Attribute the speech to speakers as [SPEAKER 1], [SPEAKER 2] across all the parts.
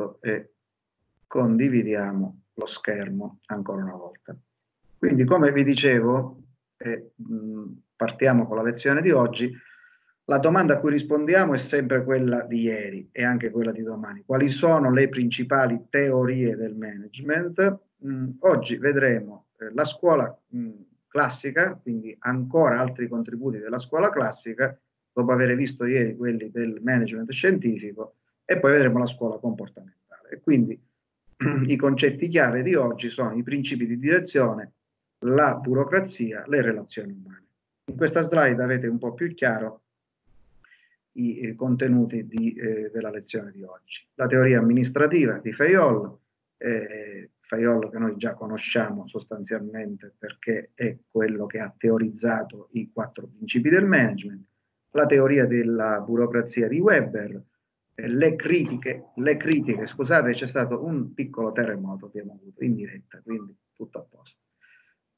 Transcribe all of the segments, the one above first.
[SPEAKER 1] questo e condividiamo lo schermo ancora una volta. Quindi come vi dicevo, eh, partiamo con la lezione di oggi, la domanda a cui rispondiamo è sempre quella di ieri e anche quella di domani. Quali sono le principali teorie del management? Mm, oggi vedremo eh, la scuola mh, classica, quindi ancora altri contributi della scuola classica, dopo aver visto ieri quelli del management scientifico, e poi vedremo la scuola comportamentale. E quindi i concetti chiave di oggi sono i principi di direzione, la burocrazia, le relazioni umane. In questa slide avete un po' più chiaro i eh, contenuti di, eh, della lezione di oggi. La teoria amministrativa di Fayol, eh, Fayol che noi già conosciamo sostanzialmente perché è quello che ha teorizzato i quattro principi del management, la teoria della burocrazia di Weber, le critiche, le critiche, scusate c'è stato un piccolo terremoto che abbiamo avuto in diretta, quindi tutto a posto.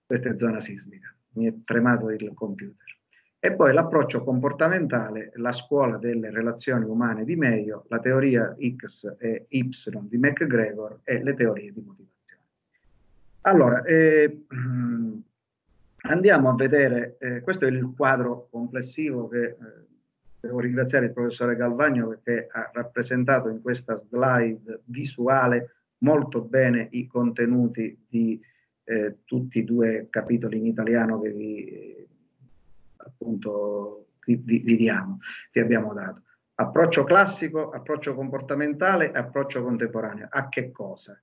[SPEAKER 1] Questa è zona sismica, mi è tremato il computer. E poi l'approccio comportamentale, la scuola delle relazioni umane di Meio, la teoria X e Y di McGregor e le teorie di motivazione. Allora, eh, andiamo a vedere, eh, questo è il quadro complessivo che eh, devo ringraziare il professore Galvagno perché ha rappresentato in questa slide visuale molto bene i contenuti di eh, tutti i due capitoli in italiano che vi appunto vi, vi diamo, vi abbiamo dato. Approccio classico, approccio comportamentale approccio contemporaneo. A che cosa?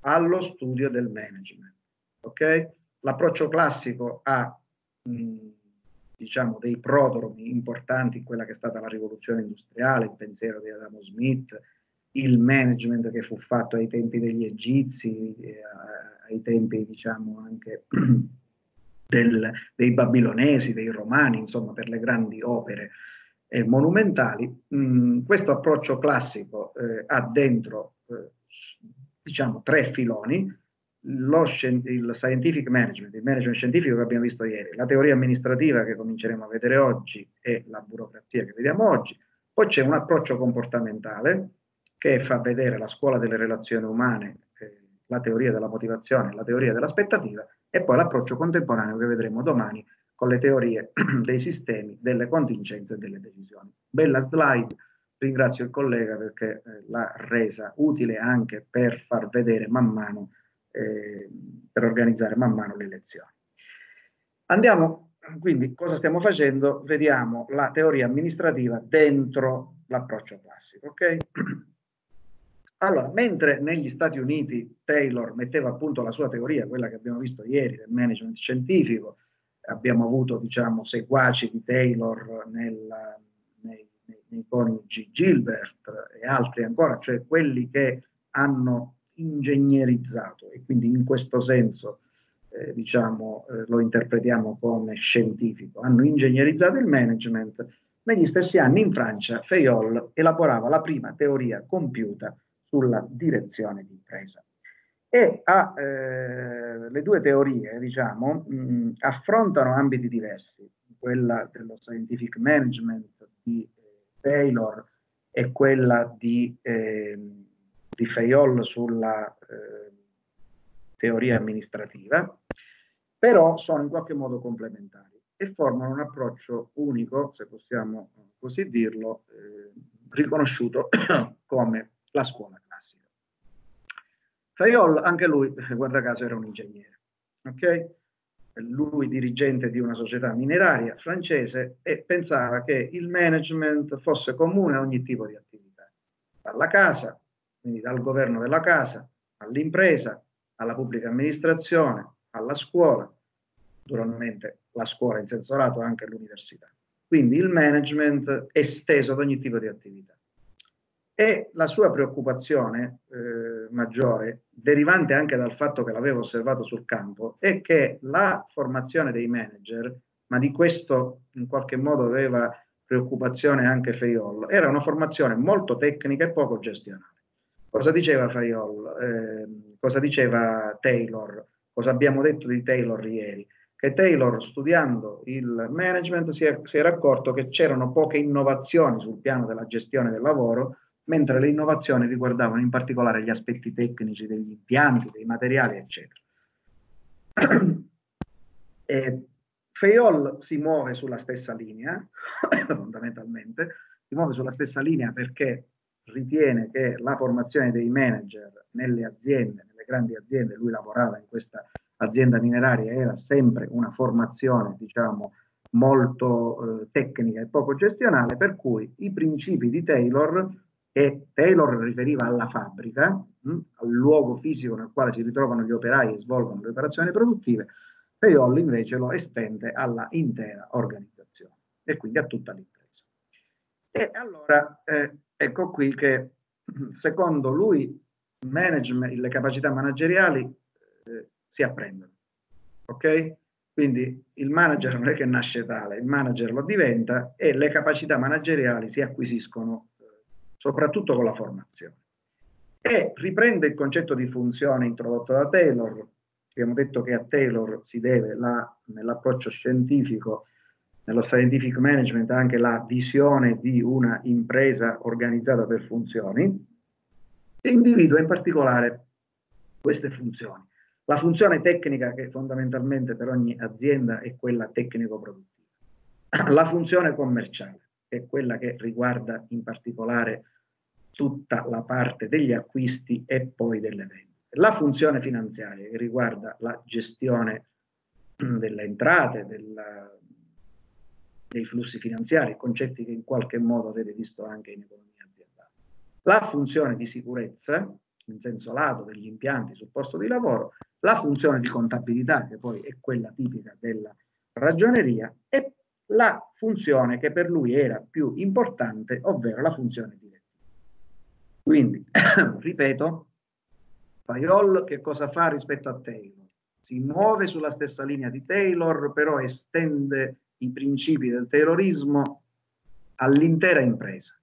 [SPEAKER 1] Allo studio del management. Ok? L'approccio classico ha mh, diciamo dei prodromi importanti in quella che è stata la rivoluzione industriale, il pensiero di Adamo Smith, il management che fu fatto ai tempi degli egizi, eh, ai tempi diciamo anche del, dei babilonesi, dei romani, insomma per le grandi opere eh, monumentali. Mm, questo approccio classico eh, ha dentro eh, diciamo tre filoni, lo, il scientific management, il management scientifico che abbiamo visto ieri, la teoria amministrativa che cominceremo a vedere oggi e la burocrazia che vediamo oggi, poi c'è un approccio comportamentale che fa vedere la scuola delle relazioni umane, eh, la teoria della motivazione, la teoria dell'aspettativa e poi l'approccio contemporaneo che vedremo domani con le teorie dei sistemi, delle contingenze e delle decisioni. Bella slide, ringrazio il collega perché eh, l'ha resa utile anche per far vedere man mano, eh, per organizzare man mano le lezioni. Andiamo, quindi, cosa stiamo facendo? Vediamo la teoria amministrativa dentro l'approccio classico, ok? Allora, mentre negli Stati Uniti Taylor metteva appunto la sua teoria, quella che abbiamo visto ieri del management scientifico, abbiamo avuto diciamo seguaci di Taylor nel, nei, nei, nei coniugi Gilbert e altri ancora, cioè quelli che hanno ingegnerizzato e quindi in questo senso eh, diciamo eh, lo interpretiamo come scientifico, hanno ingegnerizzato il management. Negli stessi anni in Francia Fayol elaborava la prima teoria compiuta sulla direzione di impresa. E a, eh, le due teorie, diciamo, mh, affrontano ambiti diversi, quella dello scientific management di eh, Taylor e quella di, eh, di Fayol sulla eh, teoria amministrativa, però sono in qualche modo complementari e formano un approccio unico, se possiamo così dirlo, eh, riconosciuto come la scuola classica. Fayol, anche lui, guarda caso, era un ingegnere, ok? Lui dirigente di una società mineraria francese e pensava che il management fosse comune a ogni tipo di attività, dalla casa, quindi dal governo della casa, all'impresa, alla pubblica amministrazione, alla scuola, naturalmente la scuola in senso lato anche all'università. Quindi il management esteso ad ogni tipo di attività. E la sua preoccupazione eh, maggiore, derivante anche dal fatto che l'avevo osservato sul campo, è che la formazione dei manager, ma di questo in qualche modo aveva preoccupazione anche Fayol, era una formazione molto tecnica e poco gestionale. Cosa diceva Fayol? Eh, cosa diceva Taylor? Cosa abbiamo detto di Taylor ieri? Che Taylor, studiando il management, si, è, si era accorto che c'erano poche innovazioni sul piano della gestione del lavoro, mentre le innovazioni riguardavano in particolare gli aspetti tecnici degli impianti, dei materiali, eccetera. E Fayol si muove sulla stessa linea, fondamentalmente, si muove sulla stessa linea perché ritiene che la formazione dei manager nelle aziende, nelle grandi aziende, lui lavorava in questa azienda mineraria, era sempre una formazione, diciamo, molto eh, tecnica e poco gestionale, per cui i principi di Taylor, e Taylor riferiva alla fabbrica, mh, hm, al luogo fisico nel quale si ritrovano gli operai e svolgono le operazioni produttive, Payol invece lo estende alla intera organizzazione e quindi a tutta l'impresa. E allora eh, ecco qui che secondo lui le capacità manageriali eh, si apprendono. Ok? Quindi il manager non è che nasce tale, il manager lo diventa e le capacità manageriali si acquisiscono eh, soprattutto con la formazione. E riprende il concetto di funzione introdotto da Taylor. Abbiamo detto che a Taylor si deve la, nell'approccio scientifico, nello scientific management, anche la visione di una impresa organizzata per funzioni e individua in particolare queste funzioni. La funzione tecnica che fondamentalmente per ogni azienda è quella tecnico-produttiva. La funzione commerciale è quella che riguarda in particolare tutta la parte degli acquisti e poi delle vendite. La funzione finanziaria che riguarda la gestione delle entrate, della, dei flussi finanziari, concetti che in qualche modo avete visto anche in economia aziendale. La funzione di sicurezza, in senso lato degli impianti sul posto di lavoro, la funzione di contabilità, che poi è quella tipica della ragioneria, e la funzione che per lui era più importante, ovvero la funzione direttiva. Quindi, ripeto, Fayol che cosa fa rispetto a Taylor? Si muove sulla stessa linea di Taylor, però estende i principi del Taylorismo all'intera impresa.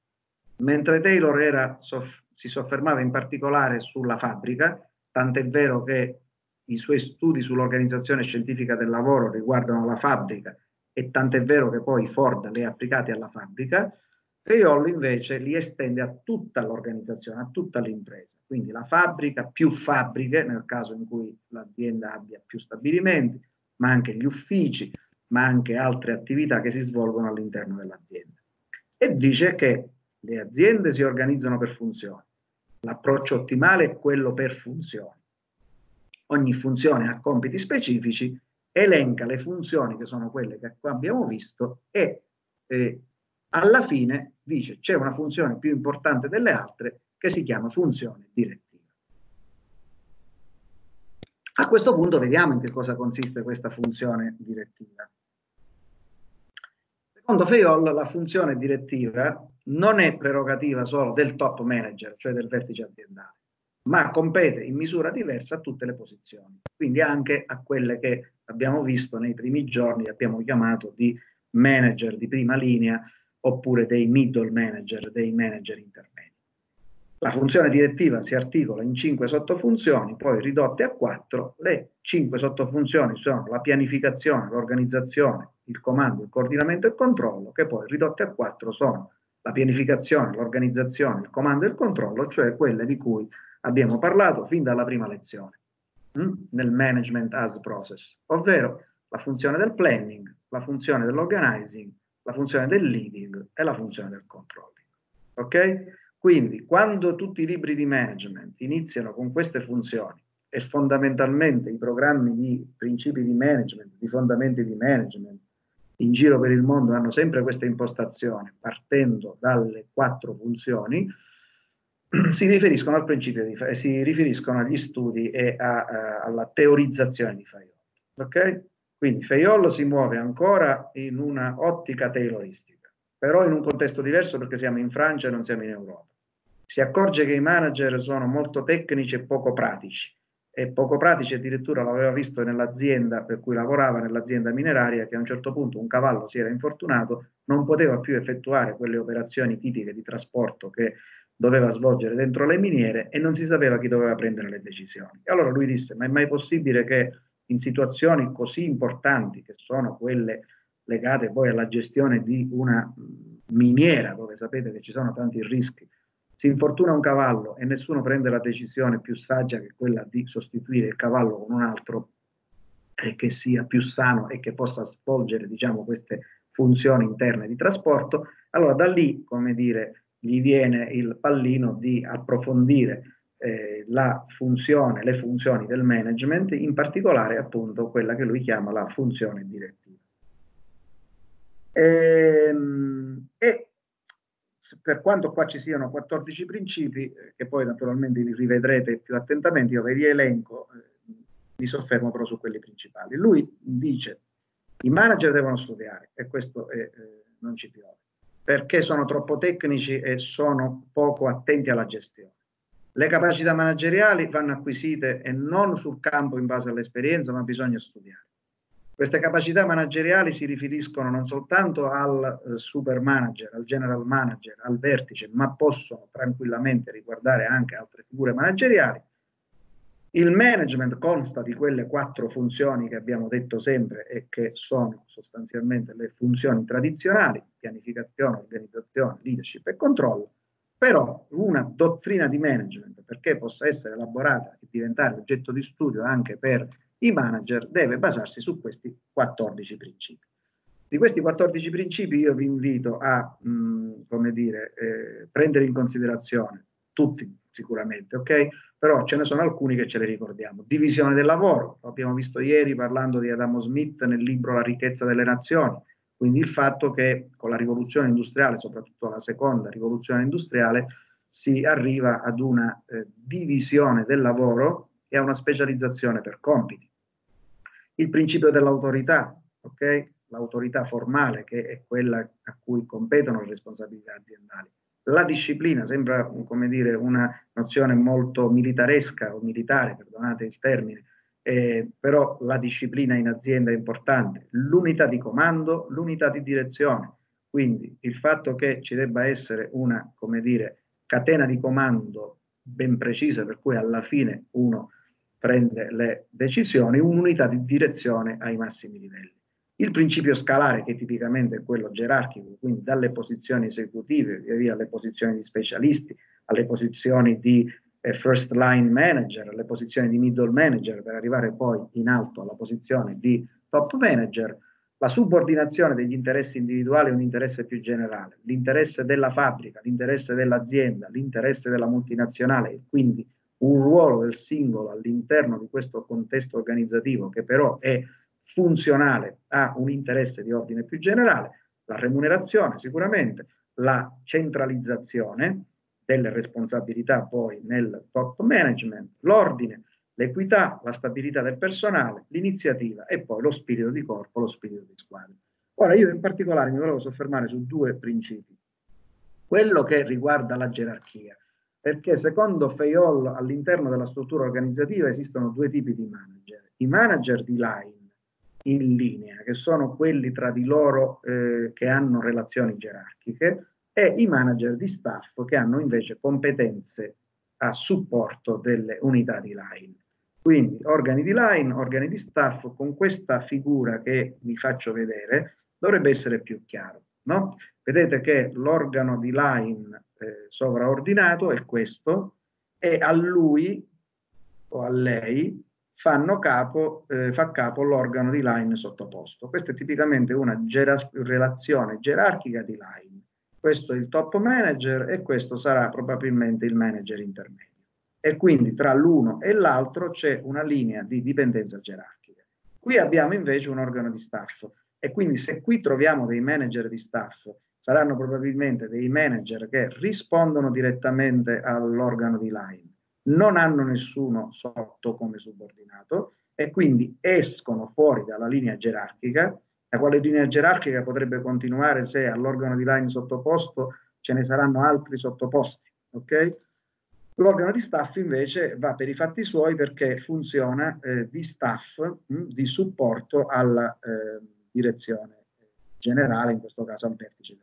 [SPEAKER 1] Mentre Taylor era, soff si soffermava in particolare sulla fabbrica, tant'è vero che i suoi studi sull'organizzazione scientifica del lavoro riguardano la fabbrica e tant'è vero che poi Ford le ha applicate alla fabbrica, Craiollo invece li estende a tutta l'organizzazione, a tutta l'impresa. Quindi la fabbrica, più fabbriche nel caso in cui l'azienda abbia più stabilimenti, ma anche gli uffici, ma anche altre attività che si svolgono all'interno dell'azienda. E dice che le aziende si organizzano per funzioni. L'approccio ottimale è quello per funzioni ogni funzione ha compiti specifici, elenca le funzioni che sono quelle che abbiamo visto e eh, alla fine dice c'è una funzione più importante delle altre che si chiama funzione direttiva. A questo punto vediamo in che cosa consiste questa funzione direttiva. Secondo Fayol la funzione direttiva non è prerogativa solo del top manager, cioè del vertice aziendale, ma compete in misura diversa a tutte le posizioni, quindi anche a quelle che abbiamo visto nei primi giorni, abbiamo chiamato di manager di prima linea oppure dei middle manager, dei manager intermedi. La funzione direttiva si articola in cinque sottofunzioni, poi ridotte a quattro. Le cinque sottofunzioni sono la pianificazione, l'organizzazione, il comando, il coordinamento e il controllo, che poi ridotte a quattro sono la pianificazione, l'organizzazione, il comando e il controllo, cioè quelle di cui abbiamo parlato fin dalla prima lezione, hm? nel management as process, ovvero la funzione del planning, la funzione dell'organizing, la funzione del leading e la funzione del controlling. Ok? Quindi quando tutti i libri di management iniziano con queste funzioni e fondamentalmente i programmi di principi di management, di fondamenti di management in giro per il mondo hanno sempre questa impostazione partendo dalle quattro funzioni, si riferiscono al principio di Fayol, si riferiscono agli studi e a, a, alla teorizzazione di Fayol. Ok? Quindi Fayol si muove ancora in una ottica tayloristica, però in un contesto diverso perché siamo in Francia e non siamo in Europa. Si accorge che i manager sono molto tecnici e poco pratici, e poco pratici addirittura l'aveva visto nell'azienda per cui lavorava, nell'azienda mineraria, che a un certo punto un cavallo si era infortunato, non poteva più effettuare quelle operazioni tipiche di trasporto che doveva svolgere dentro le miniere e non si sapeva chi doveva prendere le decisioni. E allora lui disse, ma è mai possibile che in situazioni così importanti, che sono quelle legate poi alla gestione di una miniera, dove sapete che ci sono tanti rischi si infortuna un cavallo e nessuno prende la decisione più saggia che quella di sostituire il cavallo con un altro e che sia più sano e che possa svolgere diciamo, queste funzioni interne di trasporto, allora da lì, come dire, gli viene il pallino di approfondire eh, la funzione, le funzioni del management, in particolare appunto quella che lui chiama la funzione direttiva. Ehm, e per quanto qua ci siano 14 principi, eh, che poi naturalmente li rivedrete più attentamente, io ve li elenco, eh, mi soffermo però su quelli principali. Lui dice i manager devono studiare e questo è, eh, non ci piove, perché sono troppo tecnici e sono poco attenti alla gestione. Le capacità manageriali vanno acquisite e non sul campo in base all'esperienza, ma bisogna studiare. Queste capacità manageriali si riferiscono non soltanto al eh, super manager, al general manager, al vertice, ma possono tranquillamente riguardare anche altre figure manageriali. Il management consta di quelle quattro funzioni che abbiamo detto sempre e che sono sostanzialmente le funzioni tradizionali, pianificazione, organizzazione, leadership e controllo, però una dottrina di management, perché possa essere elaborata e diventare oggetto di studio anche per i manager deve basarsi su questi 14 principi. Di questi 14 principi io vi invito a, mh, mm, come dire, eh, prendere in considerazione tutti sicuramente, ok? Però ce ne sono alcuni che ce li ricordiamo. Divisione del lavoro, lo abbiamo visto ieri parlando di Adamo Smith nel libro La ricchezza delle nazioni, quindi il fatto che con la rivoluzione industriale, soprattutto la seconda rivoluzione industriale, si arriva ad una eh, divisione del lavoro e a una specializzazione per compiti il principio dell'autorità, ok? L'autorità formale che è quella a cui competono le responsabilità aziendali. La disciplina sembra, dire, una nozione molto militaresca o militare, perdonate il termine, eh, però la disciplina in azienda è importante. L'unità di comando, l'unità di direzione. Quindi il fatto che ci debba essere una, dire, catena di comando ben precisa, per cui alla fine uno prende le decisioni, un'unità di direzione ai massimi livelli. Il principio scalare, che tipicamente è quello gerarchico, quindi dalle posizioni esecutive, via via alle posizioni di specialisti, alle posizioni di eh, first line manager, alle posizioni di middle manager, per arrivare poi in alto alla posizione di top manager, la subordinazione degli interessi individuali è un interesse più generale, l'interesse della fabbrica, l'interesse dell'azienda, l'interesse della multinazionale e quindi un ruolo del singolo all'interno di questo contesto organizzativo che però è funzionale a un interesse di ordine più generale, la remunerazione sicuramente, la centralizzazione delle responsabilità poi nel top management, l'ordine, l'equità, la stabilità del personale, l'iniziativa e poi lo spirito di corpo, lo spirito di squadra. Ora io in particolare mi volevo soffermare su due principi. Quello che riguarda la gerarchia perché secondo Fayol all'interno della struttura organizzativa esistono due tipi di manager. I manager di line in linea, che sono quelli tra di loro eh, che hanno relazioni gerarchiche, e i manager di staff che hanno invece competenze a supporto delle unità di line. Quindi organi di line, organi di staff, con questa figura che vi faccio vedere dovrebbe essere più chiaro. No? Vedete che l'organo di line eh, sovraordinato è questo e a lui o a lei fanno capo, eh, fa capo l'organo di line sottoposto. Questa è tipicamente una gerar- relazione gerarchica di line. Questo è il top manager e questo sarà probabilmente il manager intermedio. E quindi tra l'uno e l'altro c'è una linea di dipendenza gerarchica. Qui abbiamo invece un organo di staff e quindi se qui troviamo dei manager di staff saranno probabilmente dei manager che rispondono direttamente all'organo di line, non hanno nessuno sotto come subordinato e quindi escono fuori dalla linea gerarchica. La quale linea gerarchica potrebbe continuare se all'organo di line sottoposto ce ne saranno altri sottoposti. Okay? L'organo di staff invece va per i fatti suoi perché funziona eh, di staff, mh, mm, di supporto alla eh, direzione generale, in questo caso al vertice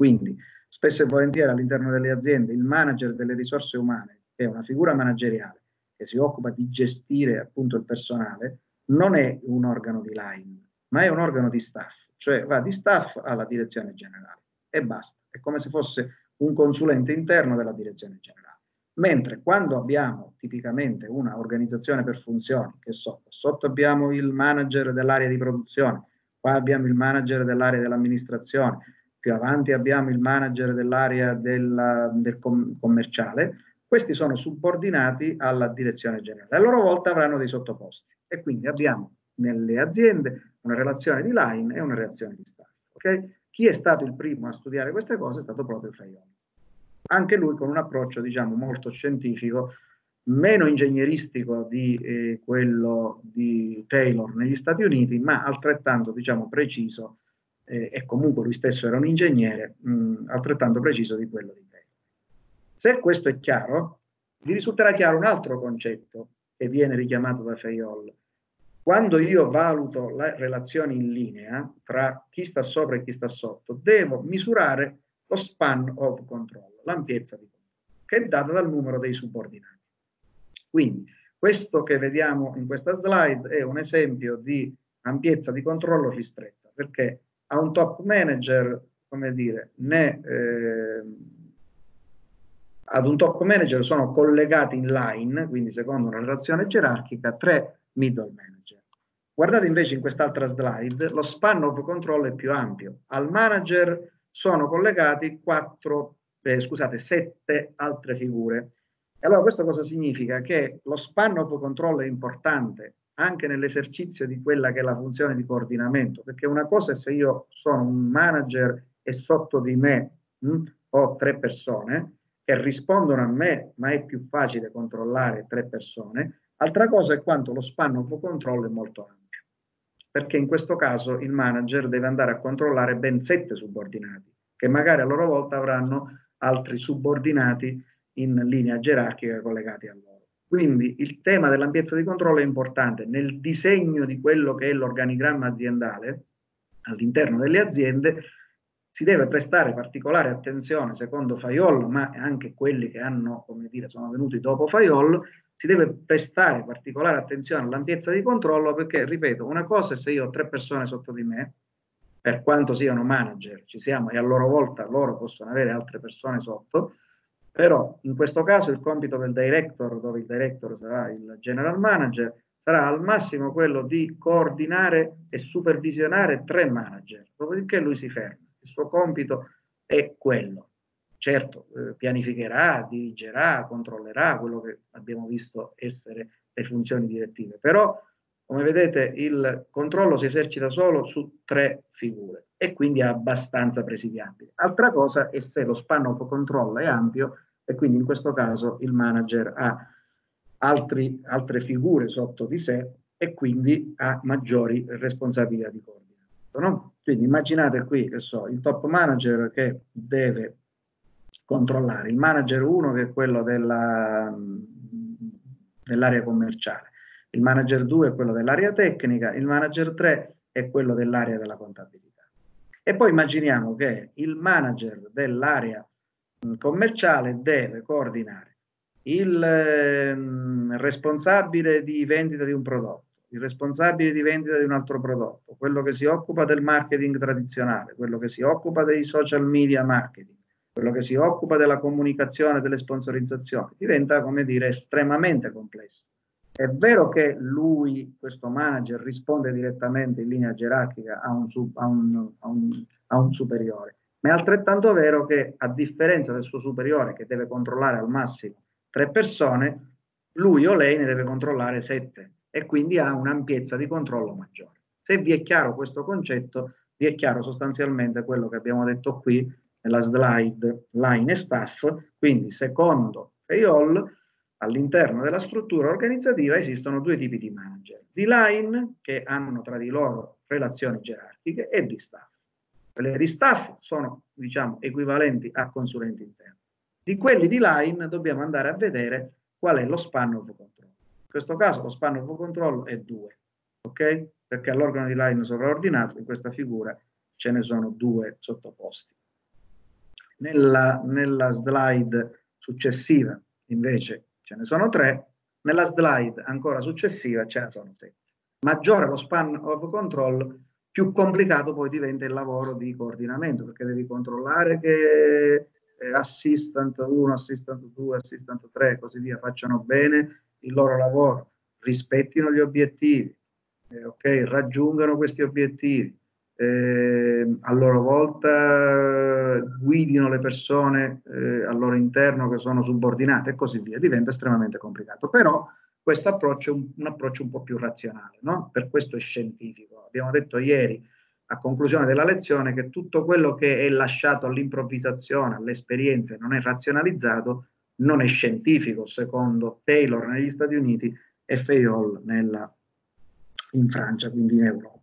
[SPEAKER 1] quindi spesso e volentieri all'interno delle aziende il manager delle risorse umane, che è una figura manageriale che si occupa di gestire appunto il personale, non è un organo di line, ma è un organo di staff, cioè va di staff alla direzione generale e basta. È come se fosse un consulente interno della direzione generale. Mentre quando abbiamo tipicamente una organizzazione per funzioni, che so, sotto abbiamo il manager dell'area di produzione, qua abbiamo il manager dell'area dell'amministrazione, più avanti abbiamo il manager dell'area del, del com- commerciale, questi sono subordinati alla direzione generale. A loro volta avranno dei sottoposti e quindi abbiamo nelle aziende una relazione di line e una relazione di staff. Okay? Chi è stato il primo a studiare queste cose è stato proprio Faioli. Anche lui con un approccio, diciamo, molto scientifico, meno ingegneristico di eh, quello di Taylor negli Stati Uniti, ma altrettanto, diciamo, preciso, eh, e comunque lui stesso era un ingegnere, mh, altrettanto preciso di quello di Taylor. Se questo è chiaro, vi risulterà chiaro un altro concetto che viene richiamato da Fayol, quando io valuto le relazioni in linea tra chi sta sopra e chi sta sotto, devo misurare lo span of control, l'ampiezza di controllo, che è data dal numero dei subordinati. Quindi, questo che vediamo in questa slide è un esempio di ampiezza di controllo ristretta, perché a un top manager, come dire, né, eh, ad un top manager sono collegati in line, quindi secondo una relazione gerarchica, tre middle manager. Guardate invece in quest'altra slide, lo span of control è più ampio. Al manager sono collegati quattro, eh, scusate, sette altre figure. E allora questo cosa significa? Che lo span of control è importante anche nell'esercizio di quella che è la funzione di coordinamento, perché una cosa è se io sono un manager e sotto di me mh, hm, ho tre persone che rispondono a me, ma è più facile controllare tre persone, altra cosa è quanto lo span of control è molto ampio perché in questo caso il manager deve andare a controllare ben sette subordinati, che magari a loro volta avranno altri subordinati in linea gerarchica collegati a loro. Quindi il tema dell'ampiezza di controllo è importante nel disegno di quello che è l'organigramma aziendale all'interno delle aziende. Si deve prestare particolare attenzione, secondo Fayol, ma anche quelli che hanno, come dire, sono venuti dopo Fayol, si deve prestare particolare attenzione all'ampiezza di controllo perché, ripeto, una cosa è se io ho tre persone sotto di me, per quanto siano manager, ci siamo e a loro volta loro possono avere altre persone sotto, però in questo caso il compito del director, dove il director sarà il general manager, sarà al massimo quello di coordinare e supervisionare tre manager, dopodiché lui si ferma. Il suo compito è quello certo eh, pianificherà, dirigerà, controllerà quello che abbiamo visto essere le funzioni direttive, però come vedete il controllo si esercita solo su tre figure e quindi è abbastanza presidiabile. Altra cosa è se lo span of control è ampio e quindi in questo caso il manager ha altri, altre figure sotto di sé e quindi ha maggiori responsabilità di coordinamento. No? Quindi immaginate qui che so, il top manager che deve controllare. Il manager 1 che è quello della, dell'area commerciale, il manager 2 è quello dell'area tecnica, il manager 3 è quello dell'area della contabilità. E poi immaginiamo che il manager dell'area commerciale deve coordinare il eh, responsabile di vendita di un prodotto, il responsabile di vendita di un altro prodotto, quello che si occupa del marketing tradizionale, quello che si occupa dei social media marketing, quello che si occupa della comunicazione, delle sponsorizzazioni, diventa, come dire, estremamente complesso. È vero che lui, questo manager, risponde direttamente in linea gerarchica a un, a un, a un, a un superiore, ma è altrettanto vero che, a differenza del suo superiore, che deve controllare al massimo tre persone, lui o lei ne deve controllare sette e quindi ha un'ampiezza di controllo maggiore. Se vi è chiaro questo concetto, vi è chiaro sostanzialmente quello che abbiamo detto qui nella slide line e staff, quindi secondo Fayol all'interno della struttura organizzativa esistono due tipi di manager, di line che hanno tra di loro relazioni gerarchiche e di staff. Quelle di staff sono diciamo equivalenti a consulenti interni. Di quelli di line dobbiamo andare a vedere qual è lo span of control. In questo caso lo span of control è 2, ok? Perché all'organo di line sovraordinato in questa figura ce ne sono due sottoposti. Nella, nella slide successiva invece ce ne sono tre, nella slide ancora successiva ce ne sono sette. Maggiore lo span of control, più complicato poi diventa il lavoro di coordinamento, perché devi controllare che eh, assistant 1, assistant 2, assistant 3 e così via facciano bene il loro lavoro, rispettino gli obiettivi, eh, okay, raggiungano questi obiettivi, eh, a loro volta guidino le persone eh, al loro interno che sono subordinate e così via, diventa estremamente complicato. Però questo approccio è un, un approccio un po' più razionale, no? per questo è scientifico. Abbiamo detto ieri a conclusione della lezione che tutto quello che è lasciato all'improvvisazione, all'esperienza e non è razionalizzato, non è scientifico, secondo Taylor negli Stati Uniti e Fayol nella, in Francia, quindi in Europa.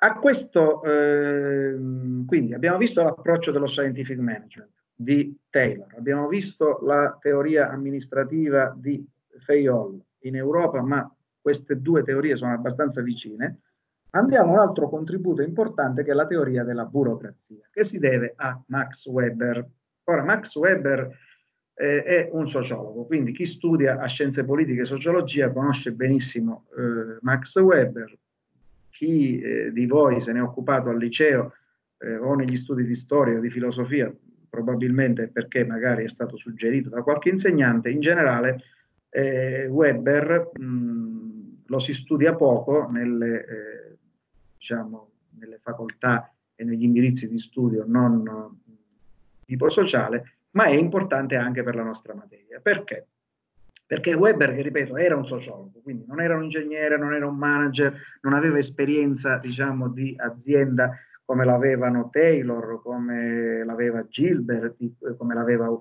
[SPEAKER 1] A questo, eh, quindi abbiamo visto l'approccio dello scientific management di Taylor, abbiamo visto la teoria amministrativa di Fayol in Europa, ma queste due teorie sono abbastanza vicine. Andiamo a un altro contributo importante che è la teoria della burocrazia, che si deve a Max Weber. Ora, Max Weber eh, è un sociologo, quindi chi studia a scienze politiche e sociologia conosce benissimo eh, Max Weber. Chi eh, di voi se ne è occupato al liceo eh, o negli studi di storia o di filosofia, probabilmente perché magari è stato suggerito da qualche insegnante, in generale eh, Weber mh, lo si studia poco nelle eh, diciamo, nelle facoltà e negli indirizzi di studio non tipo sociale, ma è importante anche per la nostra materia. Perché? Perché Weber, che ripeto, era un sociologo, quindi non era un ingegnere, non era un manager, non aveva esperienza, diciamo, di azienda come l'avevano Taylor, come l'aveva Gilbert, come l'aveva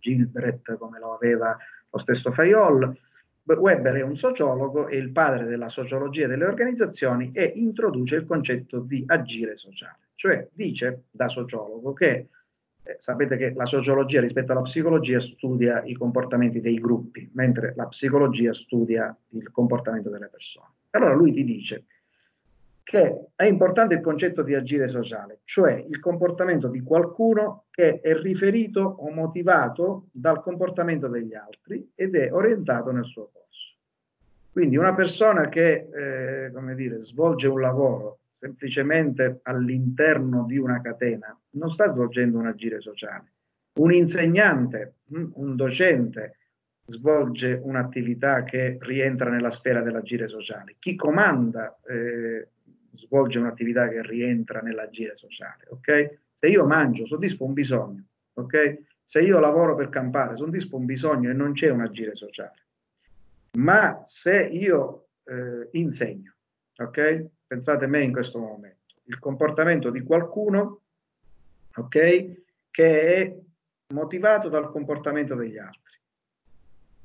[SPEAKER 1] Gilbert, come lo aveva lo stesso Fayol, Weber è un sociologo, è il padre della sociologia delle organizzazioni e introduce il concetto di agire sociale, cioè dice da sociologo che eh, sapete che la sociologia rispetto alla psicologia studia i comportamenti dei gruppi, mentre la psicologia studia il comportamento delle persone. Allora lui ti dice che è importante il concetto di agire sociale, cioè il comportamento di qualcuno che è riferito o motivato dal comportamento degli altri ed è orientato nel suo corso. Quindi una persona che, eh, dire, svolge un lavoro semplicemente all'interno di una catena non sta svolgendo un agire sociale. Un insegnante, mm, un docente svolge un'attività che rientra nella sfera dell'agire sociale. Chi comanda eh, svolge un'attività che rientra nell'agire sociale, ok? Se io mangio, soddisfo un bisogno, ok? Se io lavoro per campare, soddisfo un bisogno e non c'è un agire sociale. Ma se io eh, insegno, ok? Pensate a me in questo momento, il comportamento di qualcuno, ok? Che è motivato dal comportamento degli altri,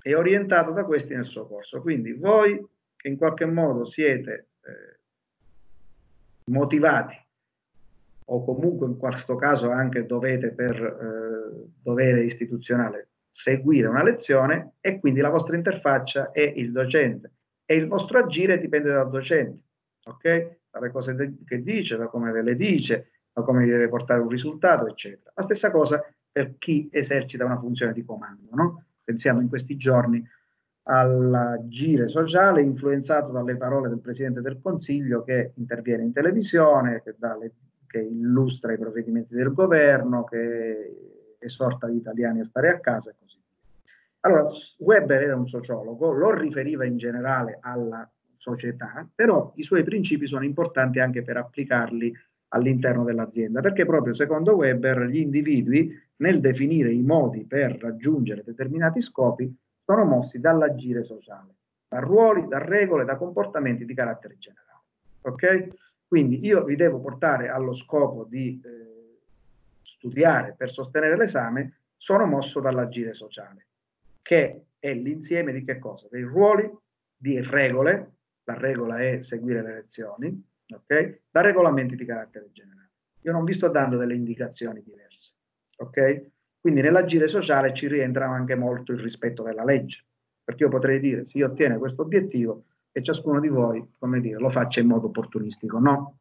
[SPEAKER 1] è orientato da questi nel suo corso. Quindi voi che in qualche modo siete eh, motivati o comunque in questo caso anche dovete per eh, dovere istituzionale seguire una lezione e quindi la vostra interfaccia è il docente e il vostro agire dipende dal docente, ok? Dalle cose de- che dice, da come le dice, da come deve portare un risultato, eccetera. La stessa cosa per chi esercita una funzione di comando, no? Pensiamo in questi giorni all'agire sociale influenzato dalle parole del Presidente del Consiglio che interviene in televisione, che, le, che illustra i provvedimenti del governo, che esorta gli italiani a stare a casa e così via. Allora, Weber era un sociologo, lo riferiva in generale alla società, però i suoi principi sono importanti anche per applicarli all'interno dell'azienda, perché proprio secondo Weber gli individui nel definire i modi per raggiungere determinati scopi sono mossi dall'agire sociale, da ruoli, da regole, da comportamenti di carattere generale. Ok? Quindi io vi devo portare allo scopo di eh, studiare per sostenere l'esame, sono mosso dall'agire sociale, che è l'insieme di che cosa? Dei ruoli, di regole, la regola è seguire le lezioni, ok? Da regolamenti di carattere generale. Io non vi sto dando delle indicazioni diverse, ok? Quindi nell'agire sociale ci rientra anche molto il rispetto della legge, perché io potrei dire si ottiene questo obiettivo e ciascuno di voi, dire, lo faccia in modo opportunistico. No,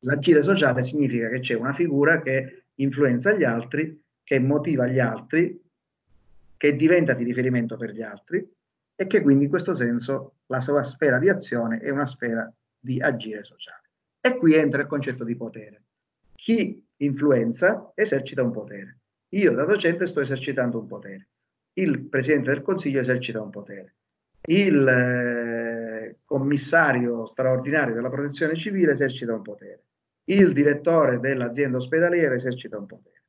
[SPEAKER 1] l'agire sociale significa che c'è una figura che influenza gli altri, che motiva gli altri, che diventa di riferimento per gli altri e che quindi in questo senso la sua sfera di azione è una sfera di agire sociale. E qui entra il concetto di potere. Chi influenza esercita un potere. Io da docente sto esercitando un potere. Il Presidente del Consiglio esercita un potere. Il eh, commissario straordinario della protezione civile esercita un potere. Il direttore dell'azienda ospedaliera esercita un potere.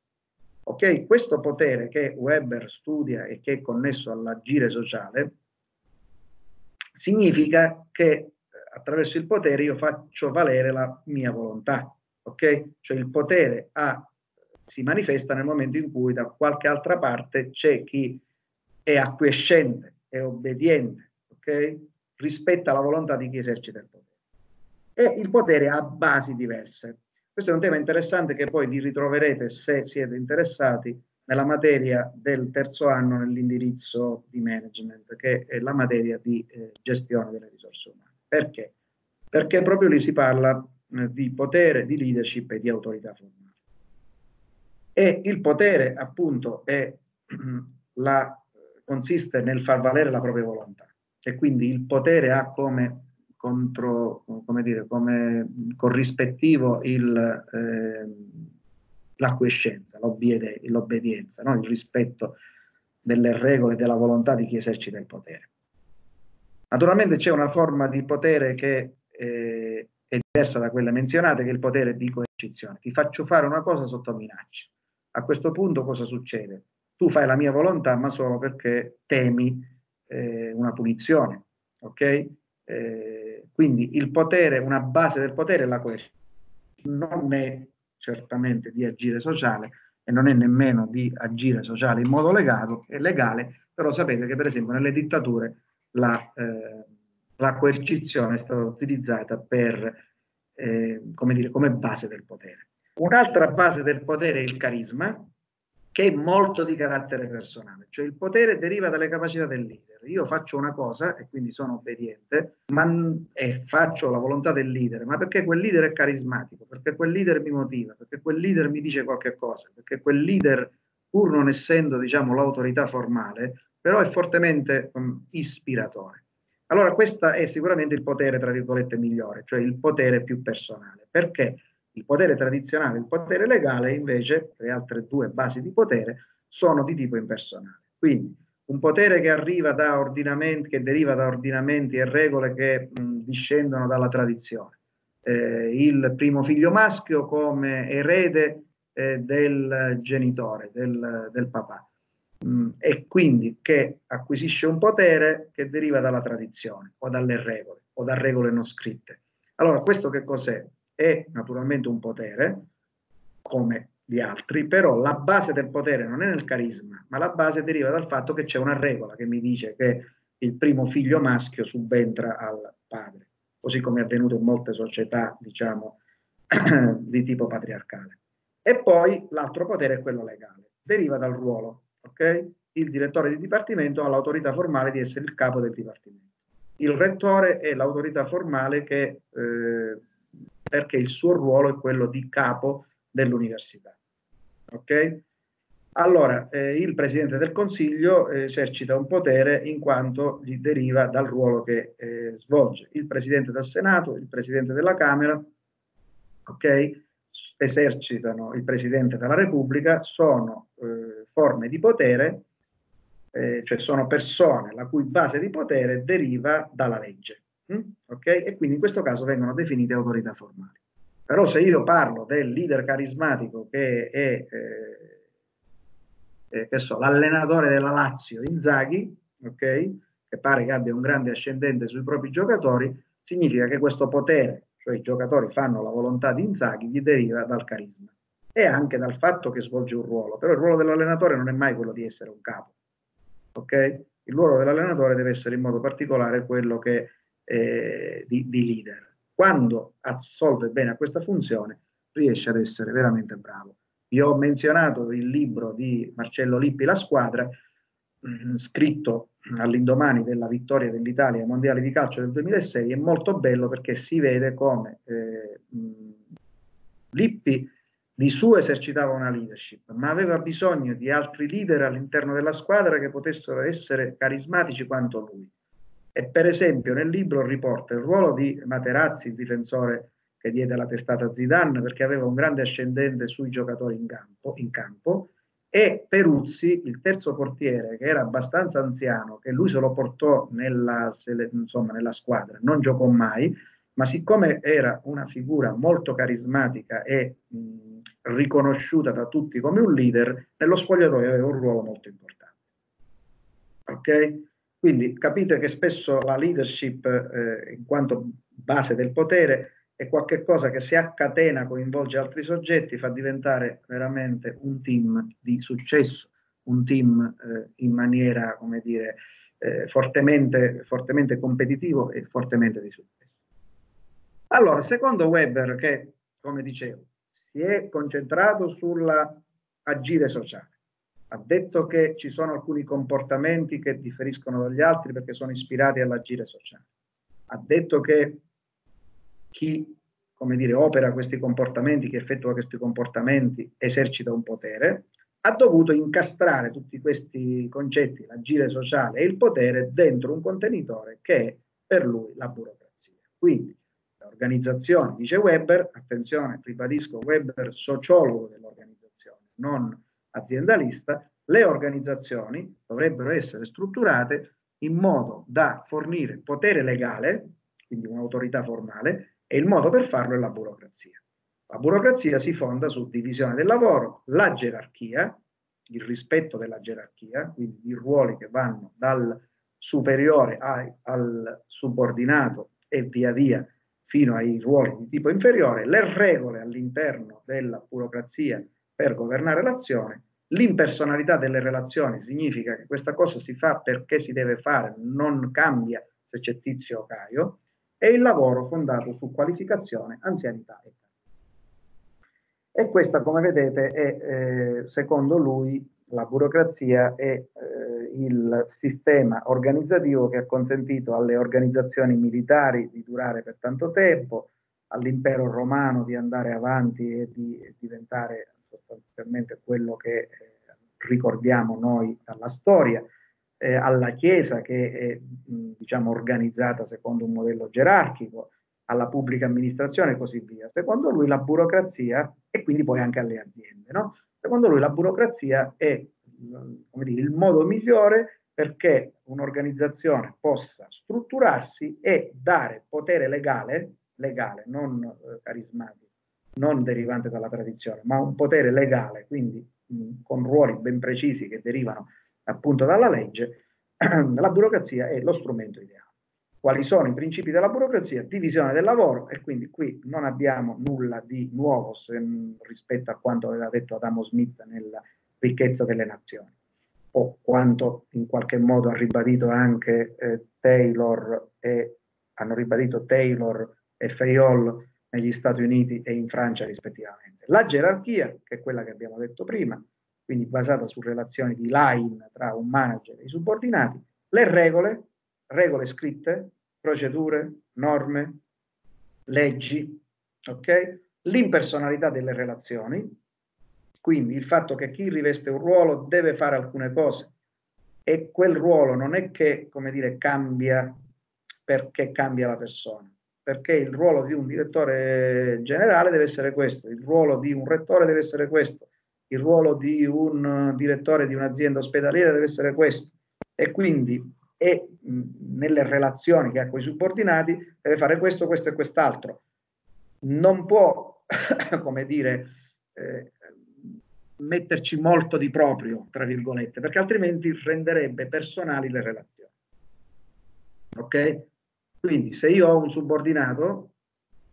[SPEAKER 1] Ok, questo potere che Weber studia e che è connesso all'agire sociale significa che eh, attraverso il potere io faccio valere la mia volontà, ok? Cioè il potere ha, si manifesta nel momento in cui da qualche altra parte c'è chi è acquiescente, è obbediente, ok? Rispetta la volontà di chi esercita il potere. E il potere ha basi diverse. Questo è un tema interessante che poi vi ritroverete se siete interessati nella materia del terzo anno nell'indirizzo di management, che è la materia di eh, gestione delle risorse umane. Perché? Perché proprio lì si parla eh, di potere, di leadership e di autorità formale. E il potere, appunto, è, la, consiste nel far valere la propria volontà. E quindi il potere ha come, contro, come, dire, come corrispettivo il, eh, l'acquiescenza, l'obbedienza, no? il rispetto delle regole e della volontà di chi esercita il potere. Naturalmente c'è una forma di potere che eh, è diversa da quelle menzionate, che è il potere di coercizione. Ti faccio fare una cosa sotto minaccia. A questo punto cosa succede? Tu fai la mia volontà, ma solo perché temi eh, una punizione. Ok? Eh, quindi il potere, una base del potere è la coercizione. Non è certamente di agire sociale e non è nemmeno di agire sociale in modo legato, è legale, però sapete che per esempio nelle dittature la, eh, la coercizione è stata utilizzata per, eh, come, dire, come base del potere. Un'altra base del potere è il carisma, che è molto di carattere personale, cioè il potere deriva dalle capacità del leader. Io faccio una cosa e quindi sono obbediente ma, e faccio la volontà del leader, ma perché quel leader è carismatico, perché quel leader mi motiva, perché quel leader mi dice qualche cosa, perché quel leader, pur non essendo diciamo, l'autorità formale, però è fortemente um, ispiratore. Allora questo è sicuramente il potere, tra virgolette, migliore, cioè il potere più personale. Perché? Il potere tradizionale e il potere legale, invece, le altre due basi di potere, sono di tipo impersonale. Quindi un potere che da che deriva da ordinamenti e regole che mh, discendono dalla tradizione. Eh, il primo figlio maschio come erede eh, del genitore, del, del papà. Mh, e quindi che acquisisce un potere che deriva dalla tradizione o dalle regole o da regole non scritte. Allora, questo che cos'è? È naturalmente un potere, come gli altri, però la base del potere non è nel carisma, ma la base deriva dal fatto che c'è una regola che mi dice che il primo figlio maschio subentra al padre, così come è avvenuto in molte società, diciamo, di tipo patriarcale. E poi l'altro potere è quello legale, deriva dal ruolo, ok? Il direttore di dipartimento ha l'autorità formale di essere il capo del dipartimento. Il rettore è l'autorità formale che eh, perché il suo ruolo è quello di capo dell'università. Ok? Allora, eh, il Presidente del Consiglio esercita un potere in quanto gli deriva dal ruolo che eh, svolge. Il Presidente del Senato, il Presidente della Camera, ok? Esercitano il Presidente della Repubblica, sono eh, forme di potere, eh, cioè sono persone la cui base di potere deriva dalla legge. Mm? Okay? E quindi in questo caso vengono definite autorità formali. Però se io parlo del leader carismatico che è eh, eh, so, l'allenatore della Lazio, Inzaghi, okay? che pare che abbia un grande ascendente sui propri giocatori, significa che questo potere, cioè i giocatori fanno la volontà di Inzaghi, gli deriva dal carisma e anche dal fatto che svolge un ruolo. Però il ruolo dell'allenatore non è mai quello di essere un capo. Okay? Il ruolo dell'allenatore deve essere in modo particolare quello che eh, di, di, leader. Quando assolve bene a questa funzione, riesce ad essere veramente bravo. Vi ho menzionato il libro di Marcello Lippi, La squadra, mm, scritto all'indomani della vittoria dell'Italia ai mondiali di calcio del 2006, è molto bello perché si vede come eh, mm, Lippi di suo esercitava una leadership, ma aveva bisogno di altri leader all'interno della squadra che potessero essere carismatici quanto lui. E per esempio nel libro riporta il ruolo di Materazzi, il difensore che diede la testata a Zidane perché aveva un grande ascendente sui giocatori in campo, in campo e Peruzzi, il terzo portiere, che era abbastanza anziano, che lui se lo portò nella, insomma, nella squadra, non giocò mai, ma siccome era una figura molto carismatica e mh, riconosciuta da tutti come un leader, nello spogliatoio aveva un ruolo molto importante. Ok? Quindi capite che spesso la leadership, eh, in quanto base del potere, è qualcosa che si accatena, coinvolge altri soggetti, fa diventare veramente un team di successo, un team eh, in maniera, come dire, eh, fortemente, fortemente competitivo e fortemente di successo. Allora, secondo Weber, che come dicevo, si è concentrato sull'agire sociale, ha detto che ci sono alcuni comportamenti che differiscono dagli altri perché sono ispirati all'agire sociale, ha detto che chi come dire, opera questi comportamenti, chi effettua questi comportamenti, esercita un potere, ha dovuto incastrare tutti questi concetti, l'agire sociale e il potere, dentro un contenitore che è per lui la burocrazia. Quindi le organizzazioni, dice Weber, attenzione, ribadisco, Weber sociologo dell'organizzazione, non aziendalista, le organizzazioni dovrebbero essere strutturate in modo da fornire potere legale, quindi un'autorità formale, e il modo per farlo è la burocrazia. La burocrazia si fonda su divisione del lavoro, la gerarchia, il rispetto della gerarchia, quindi i ruoli che vanno dal superiore ai, al subordinato e via via fino ai ruoli di tipo inferiore, le regole all'interno della burocrazia per governare l'azione, l'impersonalità delle relazioni significa che questa cosa si fa perché si deve fare, non cambia se c'è Tizio o Caio, e il lavoro fondato su qualificazione, anzianità e e questa, come vedete, è eh, secondo lui la burocrazia è eh, il sistema organizzativo che ha consentito alle organizzazioni militari di durare per tanto tempo, all'impero romano di andare avanti e di diventare sostanzialmente quello che eh, ricordiamo noi dalla storia, eh, alla Chiesa che è diciamo, organizzata secondo un modello gerarchico, alla pubblica amministrazione e così via. Secondo lui la burocrazia, e quindi poi anche alle aziende, no? secondo lui la burocrazia è dire, il modo migliore perché un'organizzazione possa strutturarsi e dare potere legale, legale non eh, carismatico, non derivante dalla tradizione, ma un potere legale, quindi mh, con ruoli ben precisi che derivano appunto dalla legge, la burocrazia è lo strumento ideale. Quali sono i principi della burocrazia? Divisione del lavoro e quindi qui non abbiamo nulla di nuovo se, rispetto a quanto aveva detto Adamo Smith nella ricchezza delle nazioni o quanto in qualche modo ha ribadito anche eh, Taylor e hanno ribadito Taylor e Fayol negli Stati Uniti e in Francia rispettivamente. La gerarchia, che è quella che abbiamo detto prima, quindi basata su relazioni di line tra un manager e i subordinati, le regole, regole scritte, procedure, norme, leggi, ok? L'impersonalità delle relazioni, quindi il fatto che chi riveste un ruolo deve fare alcune cose e quel ruolo non è che, come dire, cambia perché cambia la persona, perché il ruolo di un direttore generale deve essere questo, il ruolo di un rettore deve essere questo, il ruolo di un direttore di un'azienda ospedaliera deve essere questo e quindi è, nelle relazioni che ha con i subordinati deve fare questo, questo e quest'altro. Non può, come dire, eh, metterci molto di proprio, tra virgolette, perché altrimenti renderebbe personali le relazioni. Ok? Quindi se io ho un subordinato,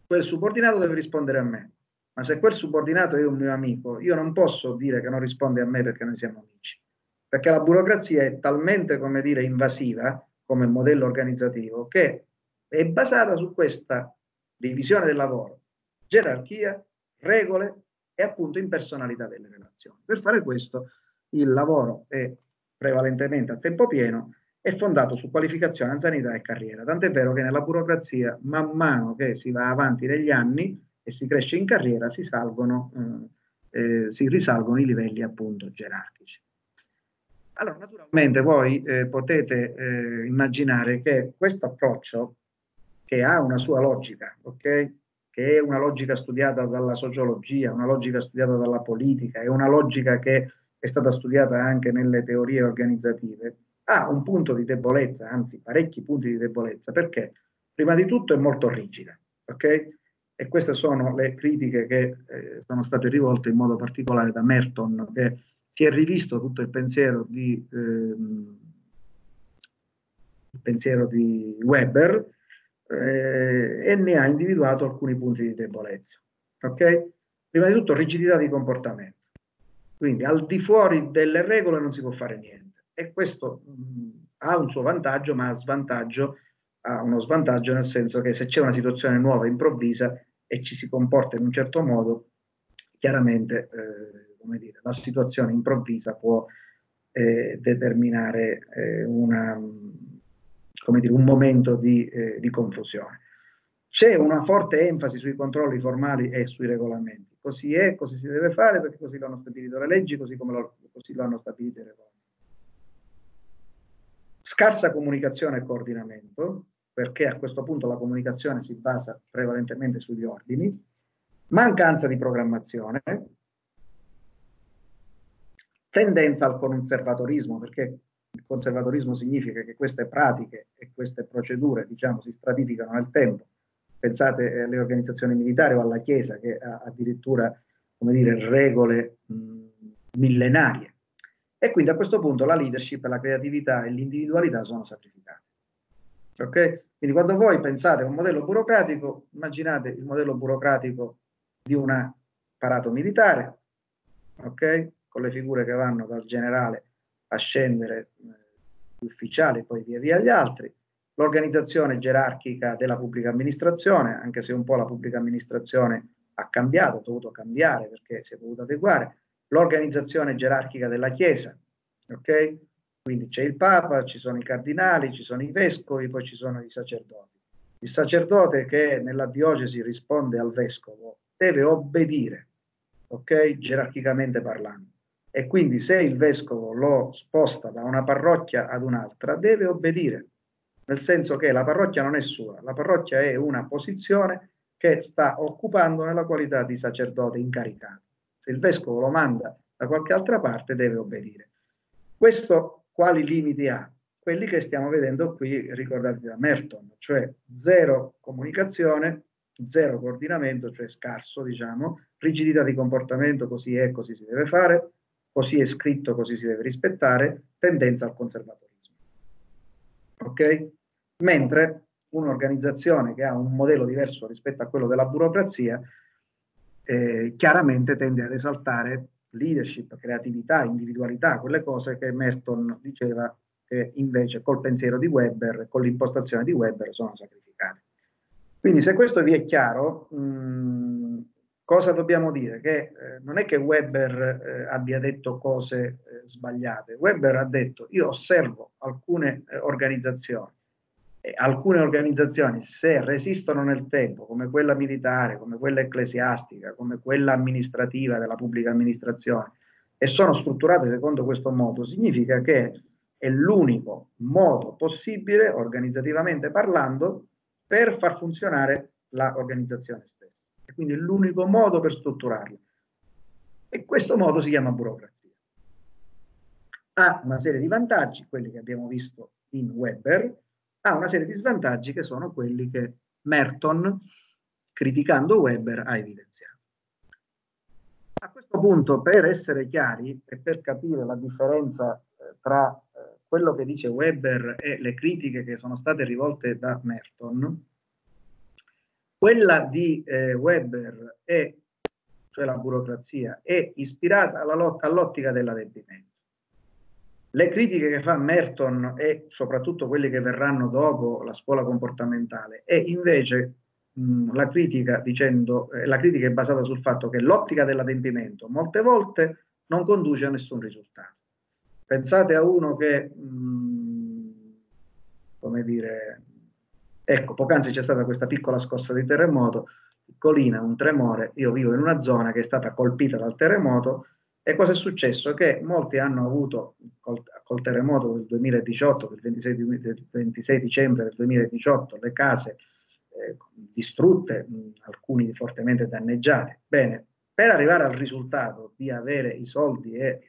[SPEAKER 1] quel subordinato deve rispondere a me ma se quel subordinato è un mio amico, io non posso dire che non risponde a me perché noi siamo amici, perché la burocrazia è talmente, come dire, invasiva come modello organizzativo che è basata su questa divisione del lavoro, gerarchia, regole e appunto impersonalità delle relazioni. Per fare questo il lavoro è prevalentemente a tempo pieno è fondato su qualificazione, anzianità e carriera. Tant'è vero che nella burocrazia, man mano che si va avanti negli anni, e si cresce in carriera, si, salgono, eh, eh, si risalgono i livelli appunto gerarchici. Allora, naturalmente voi eh, potete eh, immaginare che questo approccio, che ha una sua logica, ok? che è una logica studiata dalla sociologia, una logica studiata dalla politica, è una logica che è stata studiata anche nelle teorie organizzative, ha un punto di debolezza, anzi parecchi punti di debolezza, perché prima di tutto è molto rigida, ok? E queste sono le critiche che eh, sono state rivolte in modo particolare da Merton, che si è rivisto tutto il pensiero di, ehm, il pensiero di Weber eh, e ne ha individuato alcuni punti di debolezza. Ok? Prima di tutto rigidità di comportamento. Quindi al di fuori delle regole non si può fare niente. E questo mh, ha un suo vantaggio, ma ha svantaggio ha uno svantaggio nel senso che se c'è una situazione nuova, improvvisa e ci si comporta in un certo modo, chiaramente eh, come dire, la situazione improvvisa può eh, determinare eh, una, come dire, un momento di, eh, di confusione. C'è una forte enfasi sui controlli formali e sui regolamenti. Così è, così si deve fare, perché così lo hanno stabilito le leggi, così come lo, così lo hanno stabilito i regolamenti. Scarsa comunicazione e coordinamento, perché a questo punto la comunicazione si basa prevalentemente sugli ordini, mancanza di programmazione, tendenza al conservatorismo, perché il conservatorismo significa che queste pratiche e queste procedure, diciamo, si stratificano nel tempo. Pensate alle organizzazioni militari o alla Chiesa che ha addirittura, come dire, regole mh, millenarie. E quindi a questo punto la leadership, la creatività e l'individualità sono sacrificate. Ok? Quindi quando voi pensate a un modello burocratico, immaginate il modello burocratico di un apparato militare, ok? Con le figure che vanno dal generale a scendere eh, gli ufficiali poi via via gli altri, l'organizzazione gerarchica della pubblica amministrazione, anche se un po' la pubblica amministrazione ha cambiato, ha dovuto cambiare perché si è dovuto adeguare, l'organizzazione gerarchica della Chiesa, ok? Quindi c'è il Papa, ci sono i cardinali, ci sono i vescovi, poi ci sono i sacerdoti. Il sacerdote che nella diocesi risponde al vescovo deve obbedire, ok? Gerarchicamente parlando. E quindi se il vescovo lo sposta da una parrocchia ad un'altra, deve obbedire, nel senso che la parrocchia non è sua, la parrocchia è una posizione che sta occupando nella qualità di sacerdote incaricato. Se il vescovo lo manda da qualche altra parte, deve obbedire. Questo quali limiti ha? Quelli che stiamo vedendo qui ricordati da Merton, cioè zero comunicazione, zero coordinamento, cioè scarso, diciamo, rigidità di comportamento, così è, così si deve fare, così è scritto, così si deve rispettare, tendenza al conservatorismo. Ok? Mentre un'organizzazione che ha un modello diverso rispetto a quello della burocrazia, eh, chiaramente tende ad esaltare leadership, creatività, individualità, quelle cose che Merton diceva che invece col pensiero di Weber, con l'impostazione di Weber sono sacrificate. Quindi se questo vi è chiaro, mh, cosa dobbiamo dire? Che eh, non è che Weber eh, abbia detto cose eh, sbagliate, Weber ha detto io osservo alcune eh, organizzazioni alcune organizzazioni, se resistono nel tempo, come quella militare, come quella ecclesiastica, come quella amministrativa della pubblica amministrazione, e sono strutturate secondo questo modo, significa che è l'unico modo possibile, organizzativamente parlando, per far funzionare l'organizzazione stessa. E quindi è l'unico modo per strutturarla. E questo modo si chiama burocrazia. Ha una serie di vantaggi, quelli che abbiamo visto in Weber, ha una serie di svantaggi che sono quelli che Merton, criticando Weber, ha evidenziato. A questo punto, per essere chiari e per capire la differenza eh, tra eh, quello che dice Weber e le critiche che sono state rivolte da Merton, quella di eh, Weber, è, cioè la burocrazia, è ispirata alla lotta all'ottica dell'adempimento. Le critiche che fa Merton e soprattutto quelle che verranno dopo la scuola comportamentale è invece mh, la, critica dicendo, eh, la critica è basata sul fatto che l'ottica dell'adempimento molte volte non conduce a nessun risultato. Pensate a uno che, mh, come dire, ecco, poc'anzi c'è stata questa piccola scossa di terremoto, piccolina, un tremore, io vivo in una zona che è stata colpita dal terremoto, e cosa è successo? Che molti hanno avuto col, col terremoto del 2018, del 26, del 26, dicembre del 2018, le case eh, distrutte, mh, alcuni fortemente danneggiate. Bene, per arrivare al risultato di avere i soldi e,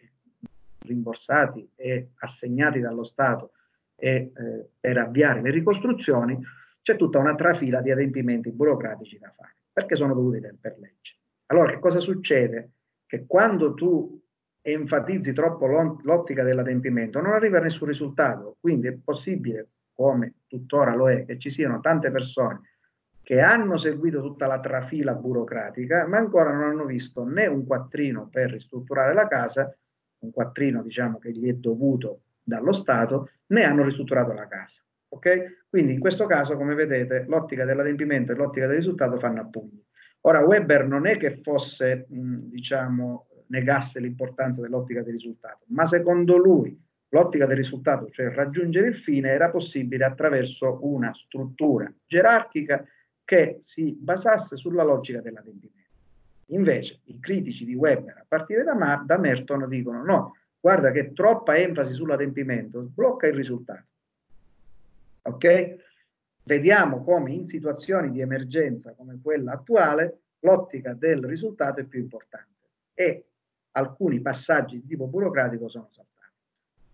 [SPEAKER 1] rimborsati e assegnati dallo Stato e eh, per avviare le ricostruzioni, c'è tutta una trafila di adempimenti burocratici da fare, perché sono dovuti per legge. Allora, che cosa succede? Che quando tu enfatizzi troppo l'ottica dell'adempimento, non arriva a nessun risultato. Quindi è possibile, come tuttora lo è, che ci siano tante persone che hanno seguito tutta la trafila burocratica, ma ancora non hanno visto né un quattrino per ristrutturare la casa, un quattrino diciamo che gli è dovuto dallo Stato, né hanno ristrutturato la casa. Ok? Quindi in questo caso, come vedete, l'ottica dell'adempimento e l'ottica del risultato fanno a pugni. Ora, Weber non è che fosse, mh, diciamo, negasse l'importanza dell'ottica del risultato, ma secondo lui l'ottica del risultato, cioè raggiungere il fine, era possibile attraverso una struttura gerarchica che si basasse sulla logica dell'adempimento. Invece i critici di Weber, a partire da, Mar- da Merton, dicono no, guarda che troppa enfasi sull'adempimento blocca il risultato. Ok? Vediamo come in situazioni di emergenza come quella attuale l'ottica del risultato è più importante e alcuni passaggi di tipo burocratico sono saltati.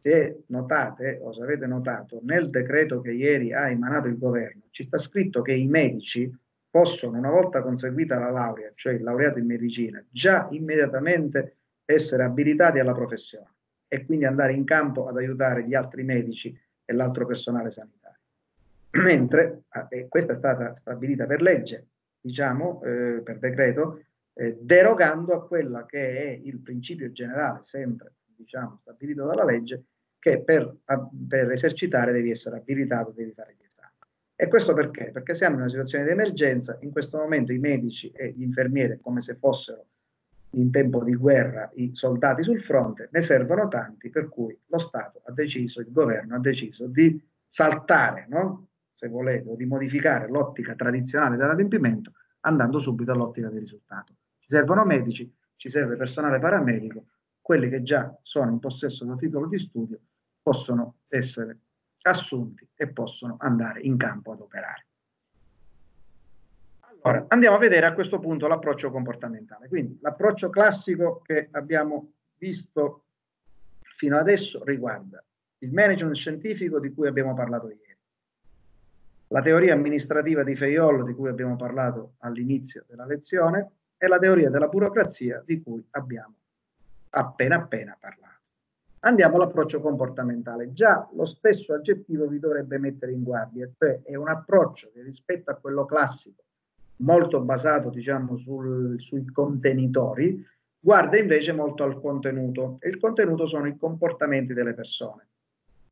[SPEAKER 1] Se notate, o se avete notato, nel decreto che ieri ha emanato il governo ci sta scritto che i medici possono, una volta conseguita la laurea, cioè il laureato in medicina, già immediatamente essere abilitati alla professione e quindi andare in campo ad aiutare gli altri medici e l'altro personale sanitario. Mentre, ah, e questa è stata stabilita per legge, diciamo, eh, per decreto, eh, derogando a quella che è il principio generale, sempre diciamo, stabilito dalla legge, che per, a, per esercitare devi essere abilitato, devi fare gli esami. E questo perché? Perché siamo in una situazione di emergenza, in questo momento i medici e gli infermieri, come se fossero in tempo di guerra i soldati sul fronte, ne servono tanti, per cui lo Stato ha deciso, il governo ha deciso di saltare, no? Se volete, o di modificare l'ottica tradizionale dell'adempimento andando subito all'ottica del risultato. Ci servono medici, ci serve personale paramedico, quelli che già sono in possesso del titolo di studio possono essere assunti e possono andare in campo ad operare. Allora, andiamo a vedere a questo punto l'approccio comportamentale. Quindi l'approccio classico che abbiamo visto fino adesso riguarda il management scientifico di cui abbiamo parlato ieri, la teoria amministrativa di Fayol di cui abbiamo parlato all'inizio della lezione è la teoria della burocrazia di cui abbiamo appena appena parlato. Andiamo all'approccio comportamentale. Già lo stesso aggettivo vi dovrebbe mettere in guardia, cioè è un approccio che rispetto a quello classico, molto basato diciamo sul, sui contenitori, guarda invece molto al contenuto e il contenuto sono i comportamenti delle persone.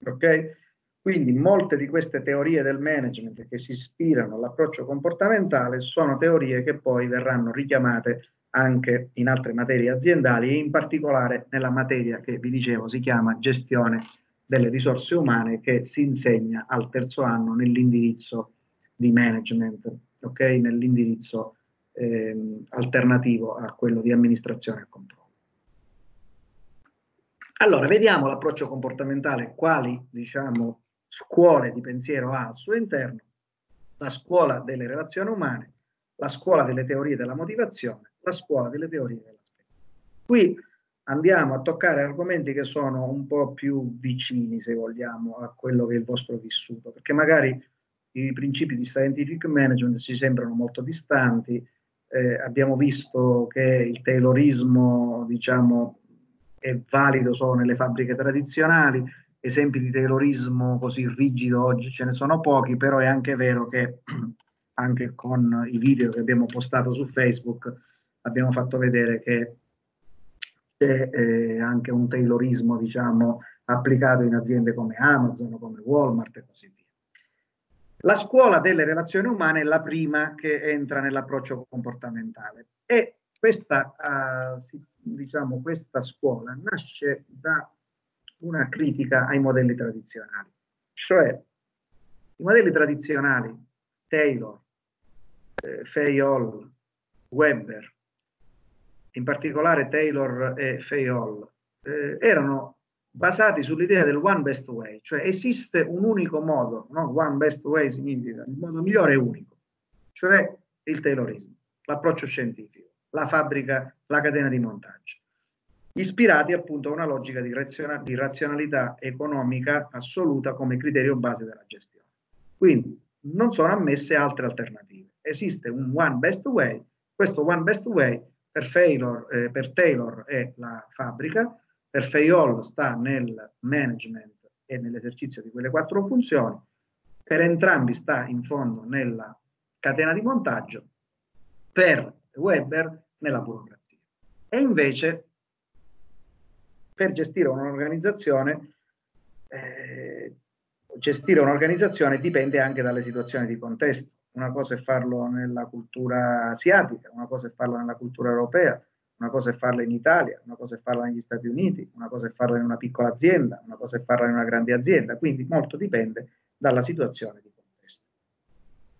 [SPEAKER 1] Ok? Quindi molte di queste teorie del management che si ispirano all'approccio comportamentale sono teorie che poi verranno richiamate anche in altre materie aziendali e in particolare nella materia che vi dicevo si chiama gestione delle risorse umane che si insegna al terzo anno nell'indirizzo di management, ok? Nell'indirizzo eh, alternativo a quello di amministrazione e controllo. Allora, vediamo l'approccio comportamentale, quali diciamo scuole di pensiero ha al suo interno, la scuola delle relazioni umane, la scuola delle teorie della motivazione, la scuola delle teorie dell'aspetto. Qui andiamo a toccare argomenti che sono un po' più vicini, se vogliamo, a quello che è il vostro vissuto, perché magari i principi di scientific management ci sembrano molto distanti, eh, abbiamo visto che il taylorismo, diciamo, è valido solo nelle fabbriche tradizionali, esempi di terrorismo così rigido oggi ce ne sono pochi, però è anche vero che anche con i video che abbiamo postato su Facebook abbiamo fatto vedere che c'è eh, anche un taylorismo, diciamo, applicato in aziende come Amazon, come Walmart e così via. La scuola delle relazioni umane è la prima che entra nell'approccio comportamentale e questa, uh, diciamo, questa scuola nasce da una critica ai modelli tradizionali. Cioè, i modelli tradizionali, Taylor, eh, Fayol, Weber, in particolare Taylor e Fayol, eh, erano basati sull'idea del one best way, cioè esiste un unico modo, no? one best way significa il modo migliore e unico. cioè il Taylorismo, l'approccio scientifico, la fabbrica, la catena di montaggio, ispirati appunto a una logica di, razional di razionalità economica assoluta come criterio base della gestione. Quindi non sono ammesse altre alternative. Esiste un one best way, questo one best way per, Taylor, eh, per Taylor è la fabbrica, per Fayol sta nel management e nell'esercizio di quelle quattro funzioni, per entrambi sta in fondo nella catena di montaggio, per Weber nella burocrazia. E invece per gestire un'organizzazione eh, gestire un'organizzazione dipende anche dalle situazioni di contesto. Una cosa è farlo nella cultura asiatica, una cosa è farlo nella cultura europea, una cosa è farlo in Italia, una cosa è farlo negli Stati Uniti, una cosa è farlo in una piccola azienda, una cosa è farlo in una grande azienda, quindi molto dipende dalla situazione di contesto.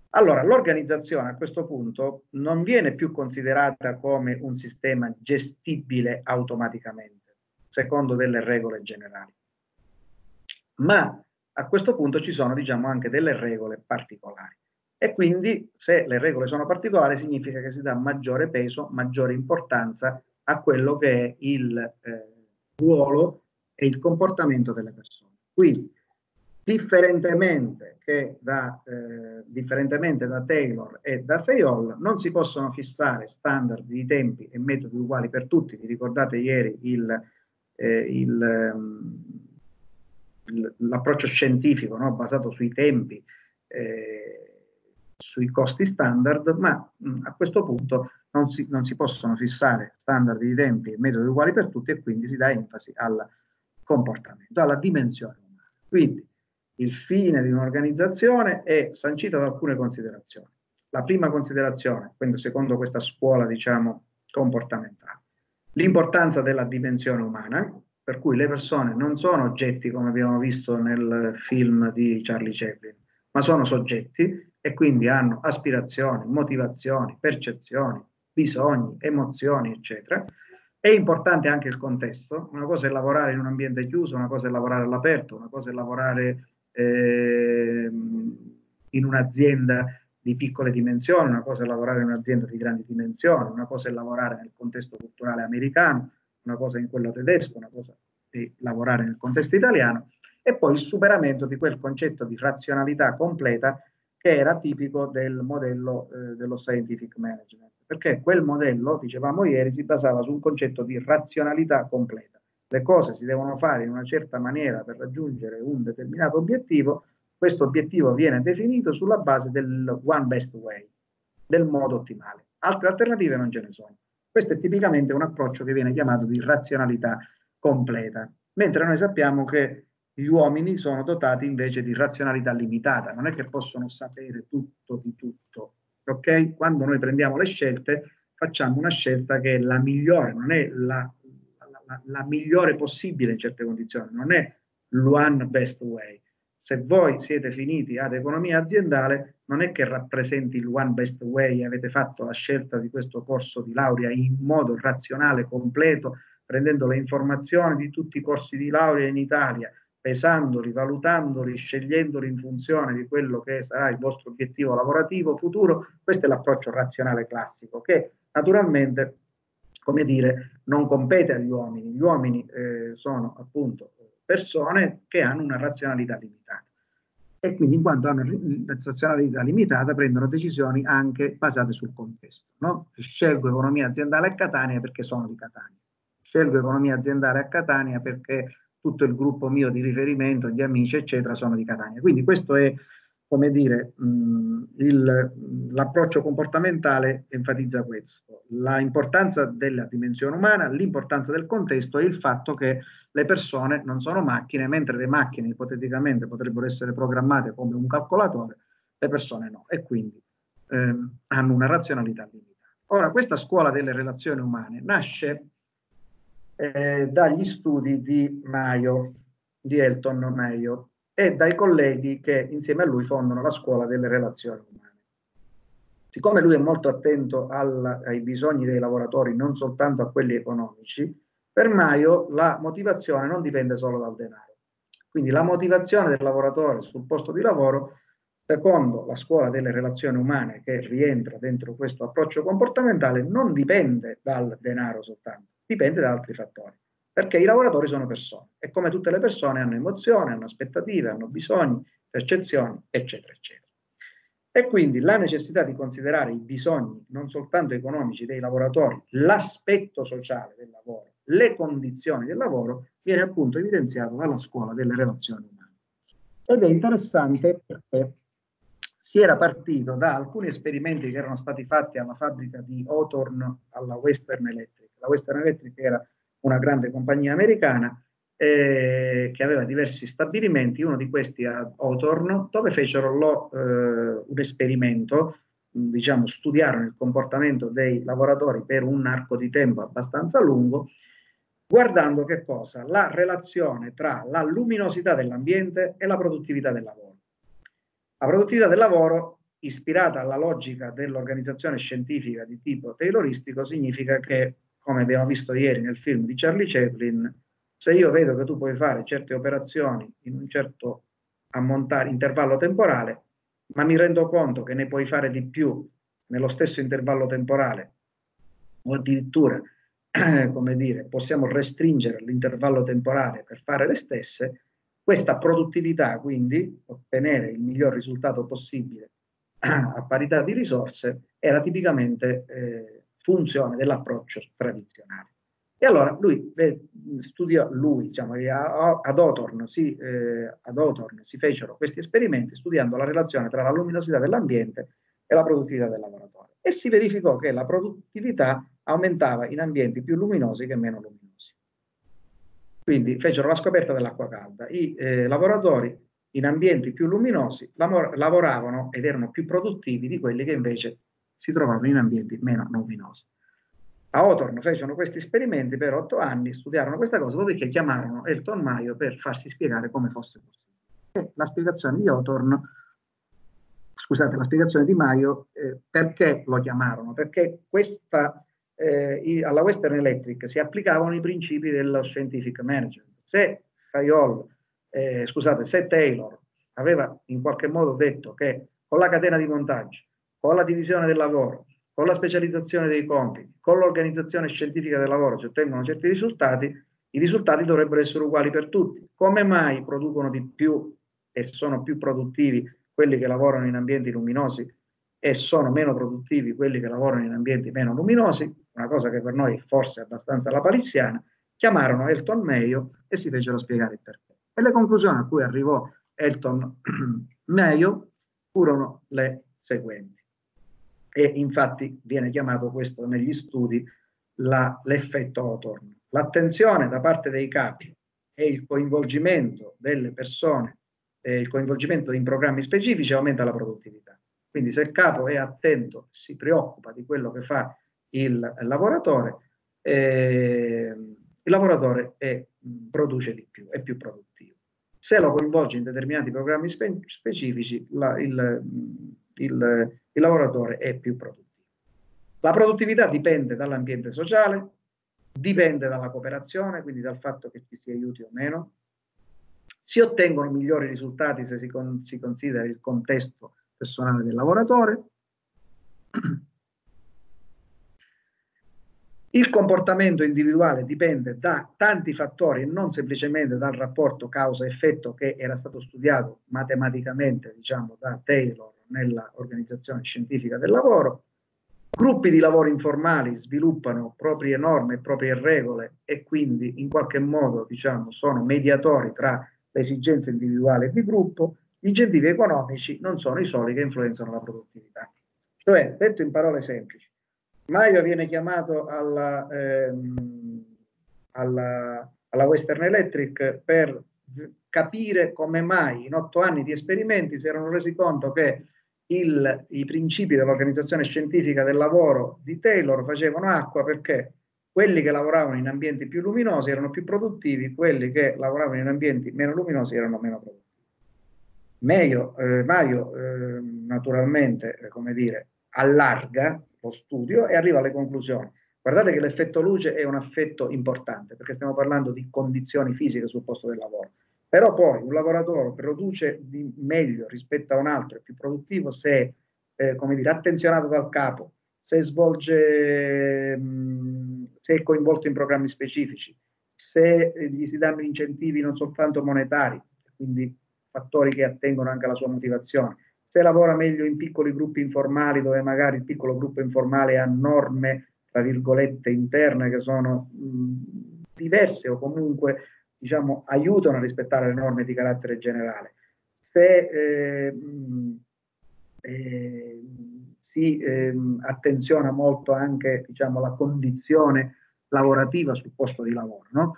[SPEAKER 1] Allora, l'organizzazione a questo punto non viene più considerata come un sistema gestibile automaticamente, secondo delle regole generali, ma a questo punto ci sono diciamo anche delle regole particolari. E quindi se le regole sono particolari significa che si dà maggiore peso, maggiore importanza a quello che è il eh, ruolo e il comportamento delle persone. Quindi, differentemente, da, eh, differentemente da Taylor e da Fayol, non si possono fissare standard di tempi e metodi uguali per tutti. Vi ricordate ieri il, eh, il, ehm, l'approccio scientifico no? basato sui tempi. Eh, sui costi standard, ma mh, a questo punto non si, non si, possono fissare standard di tempi e metodi uguali per tutti e quindi si dà enfasi al comportamento, alla dimensione umana. Quindi il fine di un'organizzazione è sancito da alcune considerazioni. La prima considerazione, quindi secondo questa scuola diciamo comportamentale, l'importanza della dimensione umana, per cui le persone non sono oggetti come abbiamo visto nel film di Charlie Chaplin, ma sono soggetti e quindi hanno aspirazioni, motivazioni, percezioni, bisogni, emozioni, eccetera. È importante anche il contesto, una cosa è lavorare in un ambiente chiuso, una cosa è lavorare all'aperto, una cosa è lavorare eh, in un'azienda di piccole dimensioni, una cosa è lavorare in un'azienda di grandi dimensioni, una cosa è lavorare nel contesto culturale americano, una cosa in quello tedesco, una cosa è lavorare nel contesto italiano, e poi il superamento di quel concetto di razionalità completa che era tipico del modello eh, dello scientific management, perché quel modello, dicevamo ieri, si basava su un concetto di razionalità completa. Le cose si devono fare in una certa maniera per raggiungere un determinato obiettivo, questo obiettivo viene definito sulla base del one best way, del modo ottimale. Altre alternative non ce ne sono. Questo è tipicamente un approccio che viene chiamato di razionalità completa, mentre noi sappiamo che gli uomini sono dotati invece di razionalità limitata, non è che possono sapere tutto di tutto. Ok? Quando noi prendiamo le scelte, facciamo una scelta che è la migliore, non è la, la, la migliore possibile in certe condizioni, non è l'one best way. Se voi siete finiti ad economia aziendale, non è che rappresenti il one best way, avete fatto la scelta di questo corso di laurea in modo razionale, completo, prendendo le informazioni di tutti i corsi di laurea in Italia, pesandoli, valutandoli, scegliendoli in funzione di quello che sarà il vostro obiettivo lavorativo futuro, questo è l'approccio razionale classico, che naturalmente, come dire, non compete agli uomini. Gli uomini eh, sono appunto persone che hanno una razionalità limitata e quindi in quanto hanno una razionalità limitata prendono decisioni anche basate sul contesto. No? Scelgo economia aziendale a Catania perché sono di Catania, scelgo economia aziendale a Catania perché tutto il gruppo mio di riferimento, gli amici, eccetera, sono di Catania. Quindi questo è, come dire, l'approccio comportamentale enfatizza questo, la importanza della dimensione umana, l'importanza del contesto e il fatto che le persone non sono macchine, mentre le macchine ipoteticamente potrebbero essere programmate come un calcolatore, le persone no, e quindi ehm, hanno una razionalità limitata. Ora, questa scuola delle relazioni umane nasce eh, dagli studi di Maio, di Elton Maio, e dai colleghi che insieme a lui fondano la scuola delle relazioni umane. Siccome lui è molto attento al, ai bisogni dei lavoratori, non soltanto a quelli economici, per Maio la motivazione non dipende solo dal denaro. Quindi la motivazione del lavoratore sul posto di lavoro secondo la scuola delle relazioni umane che rientra dentro questo approccio comportamentale, non dipende dal denaro soltanto, dipende da altri fattori. Perché i lavoratori sono persone e come tutte le persone hanno emozioni, hanno aspettative, hanno bisogni, percezioni, eccetera, eccetera. E quindi la necessità di considerare i bisogni non soltanto economici dei lavoratori, l'aspetto sociale del lavoro, le condizioni del lavoro, viene appunto evidenziato dalla scuola delle relazioni umane. Ed è interessante perché si era partito da alcuni esperimenti che erano stati fatti alla fabbrica di Hawthorne alla Western Electric. La Western Electric era una grande compagnia americana eh, che aveva diversi stabilimenti, uno di questi a Hawthorne, dove fecero lo, eh, un esperimento, diciamo, studiarono il comportamento dei lavoratori per un arco di tempo abbastanza lungo, guardando che cosa? La relazione tra la luminosità dell'ambiente e la produttività del lavoro. La produttività del lavoro, ispirata alla logica dell'organizzazione scientifica di tipo tayloristico, significa che, come abbiamo visto ieri nel film di Charlie Chaplin, se io vedo che tu puoi fare certe operazioni in un certo intervallo temporale, ma mi rendo conto che ne puoi fare di più nello stesso intervallo temporale, o addirittura, come dire, possiamo restringere l'intervallo temporale per fare le stesse, questa produttività, quindi, ottenere il miglior risultato possibile a parità di risorse, era tipicamente eh, funzione dell'approccio tradizionale. E allora lui studiò, lui, diciamo, ad Othorn, si, eh, si fecero questi esperimenti studiando la relazione tra la luminosità dell'ambiente e la produttività del lavoratore. E si verificò che la produttività aumentava in ambienti più luminosi che meno luminosi. Quindi fecero la scoperta dell'acqua calda. I eh, lavoratori in ambienti più luminosi lavoravano ed erano più produttivi di quelli che invece si trovavano in ambienti meno luminosi. A Othorn fecero questi esperimenti per otto anni, studiarono questa cosa, dopodiché chiamarono Elton Maio per farsi spiegare come fosse possibile. la spiegazione di Othorn, scusate, la spiegazione di Maio, eh, perché lo chiamarono? Perché questa eh, alla Western Electric si applicavano i principi dello scientific management. Se Fayol, eh, scusate, se Taylor aveva in qualche modo detto che con la catena di montaggio, con la divisione del lavoro, con la specializzazione dei compiti, con l'organizzazione scientifica del lavoro si ottengono certi risultati, i risultati dovrebbero essere uguali per tutti. Come mai producono di più e sono più produttivi quelli che lavorano in ambienti luminosi e sono meno produttivi quelli che lavorano in ambienti meno luminosi, una cosa che per noi forse è abbastanza la palissiana, chiamarono Elton Mayo e si fecero spiegare il perché. E le conclusioni a cui arrivò Elton Mayo furono le seguenti. E infatti viene chiamato questo negli studi la, l'effetto Hawthorne. L'attenzione da parte dei capi e il coinvolgimento delle persone, eh, il coinvolgimento in programmi specifici aumenta la produttività. Quindi se il capo è attento, si preoccupa di quello che fa il lavoratore, eh, il lavoratore è, produce di più, è più produttivo. Se lo coinvolge in determinati programmi spe specifici, la, il, il, il lavoratore è più produttivo. La produttività dipende dall'ambiente sociale, dipende dalla cooperazione, quindi dal fatto che ci si aiuti o meno. Si ottengono migliori risultati se si, con, si considera il contesto personale del lavoratore. Il comportamento individuale dipende da tanti fattori e non semplicemente dal rapporto causa-effetto che era stato studiato matematicamente diciamo, da Taylor nell'organizzazione scientifica del lavoro. Gruppi di lavoro informali sviluppano proprie norme proprie regole e quindi in qualche modo diciamo, sono mediatori tra le esigenze individuali e di gruppo gli incentivi economici non sono i soli che influenzano la produttività. Cioè, detto in parole semplici, Maio viene chiamato alla, ehm, alla, alla Western Electric per capire come mai in otto anni di esperimenti si erano resi conto che il, i principi dell'organizzazione scientifica del lavoro di Taylor facevano acqua perché quelli che lavoravano in ambienti più luminosi erano più produttivi, quelli che lavoravano in ambienti meno luminosi erano meno produttivi. Meglio, eh, Maio eh, naturalmente, come dire, allarga lo studio e arriva alle conclusioni. Guardate che l'effetto luce è un effetto importante perché stiamo parlando di condizioni fisiche sul posto del lavoro. Però poi un lavoratore produce di meglio rispetto a un altro, è più produttivo se è come dire, attenzionato dal capo, se svolge, mh, se è coinvolto in programmi specifici, se gli si danno incentivi non soltanto monetari, quindi fattori che attengono anche alla sua motivazione, se lavora meglio in piccoli gruppi informali dove magari il piccolo gruppo informale ha norme, tra virgolette, interne che sono mh, diverse o comunque diciamo, aiutano a rispettare le norme di carattere generale. Se eh, eh, si eh, attenziona molto anche diciamo, la condizione lavorativa sul posto di lavoro, no?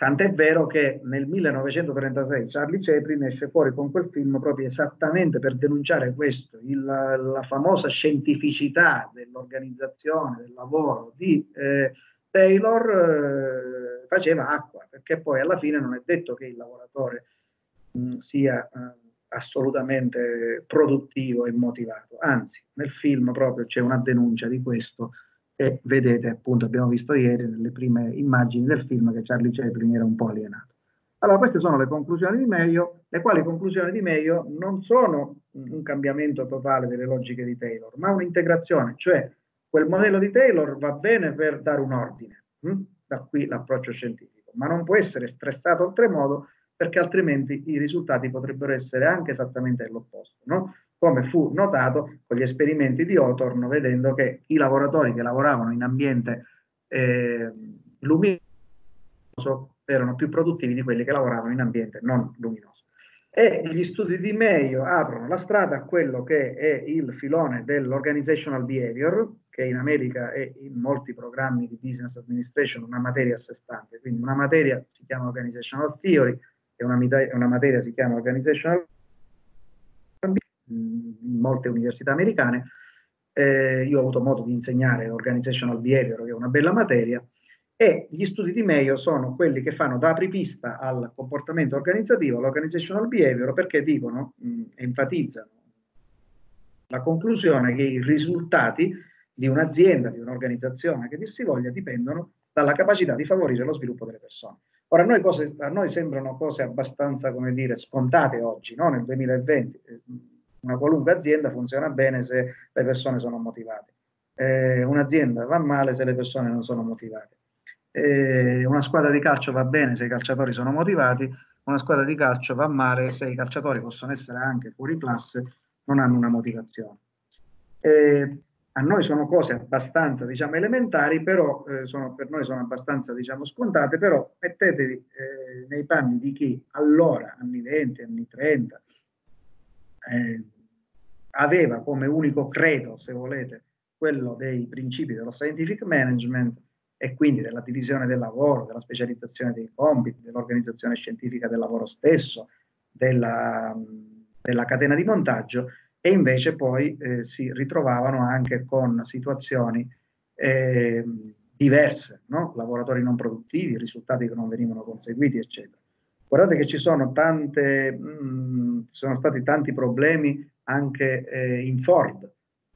[SPEAKER 1] Tant'è vero che nel 1936 Charlie Chaplin esce fuori con quel film proprio esattamente per denunciare questo, il, la famosa scientificità dell'organizzazione del lavoro di eh, Taylor eh, faceva acqua, perché poi alla fine non è detto che il lavoratore mh, sia eh, assolutamente produttivo e motivato, anzi nel film proprio c'è una denuncia di questo e vedete appunto abbiamo visto ieri nelle prime immagini del film che Charlie Chaplin era un po' alienato. Allora queste sono le conclusioni di Meio, le quali conclusioni di Meio non sono un cambiamento totale delle logiche di Taylor, ma un'integrazione, cioè quel modello di Taylor va bene per dare un ordine, hm? da qui l'approccio scientifico, ma non può essere stressato oltremodo perché altrimenti i risultati potrebbero essere anche esattamente l'opposto. No? Come fu notato con gli esperimenti di Othorn, vedendo che i lavoratori che lavoravano in ambiente eh, luminoso erano più produttivi di quelli che lavoravano in ambiente non luminoso. E gli studi di Mayo aprono la strada a quello che è il filone dell'organizational behavior, che in America e in molti programmi di business administration una materia a sé stante. Quindi una materia si chiama organizational theory e una, una materia si chiama organizational in molte università americane. Eh, io ho avuto modo di insegnare organizational behavior, che è una bella materia, e gli studi di Mayo sono quelli che fanno da apripista al comportamento organizzativo, all'organizational behavior, perché dicono, mh, enfatizzano la conclusione che i risultati di un'azienda, di un'organizzazione che dir si voglia, dipendono dalla capacità di favorire lo sviluppo delle persone. Ora, noi, cose, a noi sembrano cose abbastanza, come dire, scontate oggi, no? nel 2020 una qualunque azienda funziona bene se le persone sono motivate. Eh, un'azienda va male se le persone non sono motivate. Eh, una squadra di calcio va bene se i calciatori sono motivati, una squadra di calcio va male se i calciatori possono essere anche fuori classe, non hanno una motivazione. Eh, a noi sono cose abbastanza diciamo, elementari, però eh, sono, per noi sono abbastanza diciamo, scontate, però mettetevi eh, nei panni di chi allora, anni 20, anni 30, eh, aveva come unico credo, se volete, quello dei principi dello scientific management e quindi della divisione del lavoro, della specializzazione dei compiti, dell'organizzazione scientifica del lavoro stesso, della, della catena di montaggio e invece poi eh, si ritrovavano anche con situazioni eh, diverse, no? lavoratori non produttivi, risultati che non venivano conseguiti, eccetera. Guardate che ci sono tante, mh, mm, sono stati tanti problemi anche eh, in Ford.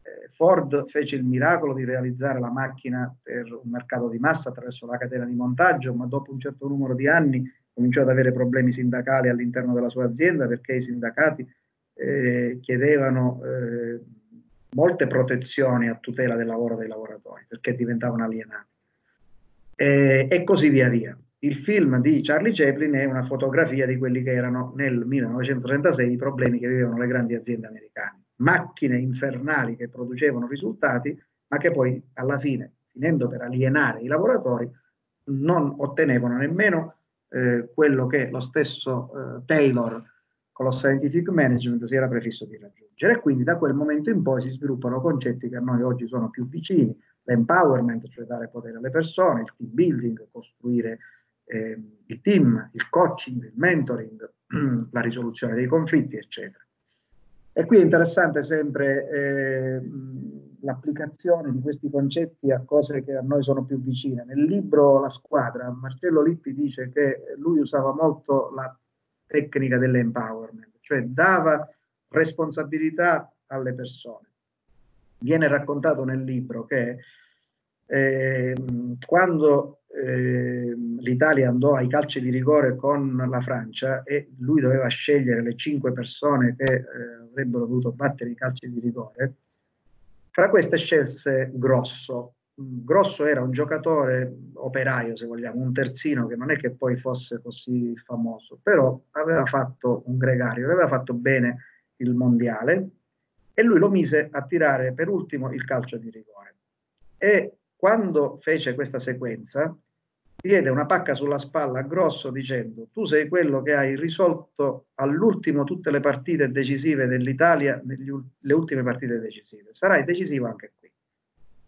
[SPEAKER 1] Eh, Ford fece il miracolo di realizzare la macchina per un mercato di massa attraverso la catena di montaggio, ma dopo un certo numero di anni cominciò ad avere problemi sindacali all'interno della sua azienda perché i sindacati eh, chiedevano eh, molte protezioni a tutela del lavoro dei lavoratori perché diventavano alienati. e così via via. Il film di Charlie Chaplin è una fotografia di quelli che erano nel 1936 i problemi che vivevano le grandi aziende americane. Macchine infernali che producevano risultati, ma che poi alla fine, finendo per alienare i lavoratori, non ottenevano nemmeno eh, quello che lo stesso eh, Taylor con lo scientific management si era prefisso di raggiungere. E quindi da quel momento in poi si sviluppano concetti che a noi oggi sono più vicini, l'empowerment, cioè dare potere alle persone, il team building, costruire eh, il team, il coaching, il mentoring, la risoluzione dei conflitti, eccetera. E qui è interessante sempre eh, l'applicazione di questi concetti a cose che a noi sono più vicine. Nel libro La squadra, Marcello Lippi dice che lui usava molto la tecnica dell'empowerment, cioè dava responsabilità alle persone. Viene raccontato nel libro che Eh, quando eh, l'Italia andò ai calci di rigore con la Francia e lui doveva scegliere le cinque persone che eh, avrebbero dovuto battere i calci di rigore, fra queste scelse Grosso. Grosso era un giocatore operaio, se vogliamo, un terzino che non è che poi fosse così famoso, però aveva fatto un gregario, aveva fatto bene il mondiale e lui lo mise a tirare per ultimo il calcio di rigore. E quando fece questa sequenza, diede una pacca sulla spalla a Grosso dicendo tu sei quello che hai risolto all'ultimo tutte le partite decisive dell'Italia, le ultime partite decisive. Sarai decisivo anche qui.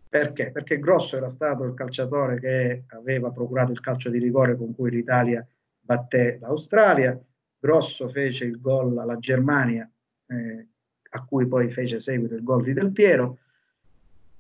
[SPEAKER 1] Perché? Perché Grosso era stato il calciatore che aveva procurato il calcio di rigore con cui l'Italia batté l'Australia. Grosso fece il gol alla Germania, eh, a cui poi fece seguito il gol di Del Piero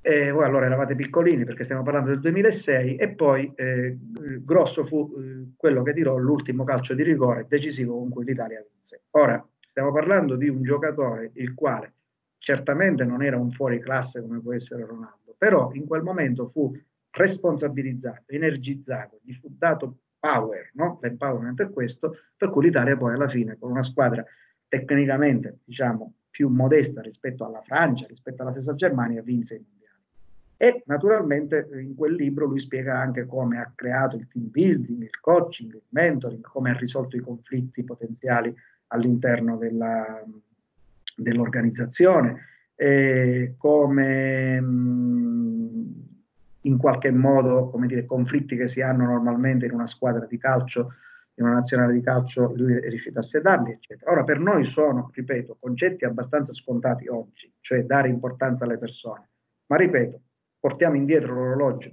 [SPEAKER 1] eh, voi allora eravate piccolini perché stiamo parlando del 2006 e poi eh, Grosso fu eh, quello che tirò l'ultimo calcio di rigore decisivo con cui l'Italia vinse. Ora stiamo parlando di un giocatore il quale certamente non era un fuori classe come può essere Ronaldo, però in quel momento fu responsabilizzato, energizzato, gli fu dato power, no? l'empowerment è questo, per cui l'Italia poi alla fine con una squadra tecnicamente diciamo più modesta rispetto alla Francia, rispetto alla stessa Germania, vinse il e naturalmente in quel libro lui spiega anche come ha creato il team building, il coaching, il mentoring, come ha risolto i conflitti potenziali all'interno della, dell'organizzazione, come in qualche modo, come dire, conflitti che si hanno normalmente in una squadra di calcio, in una nazionale di calcio, lui è riuscito a sedarli, eccetera. Ora, per noi sono, ripeto, concetti abbastanza scontati oggi, cioè dare importanza alle persone. Ma ripeto, portiamo indietro l'orologio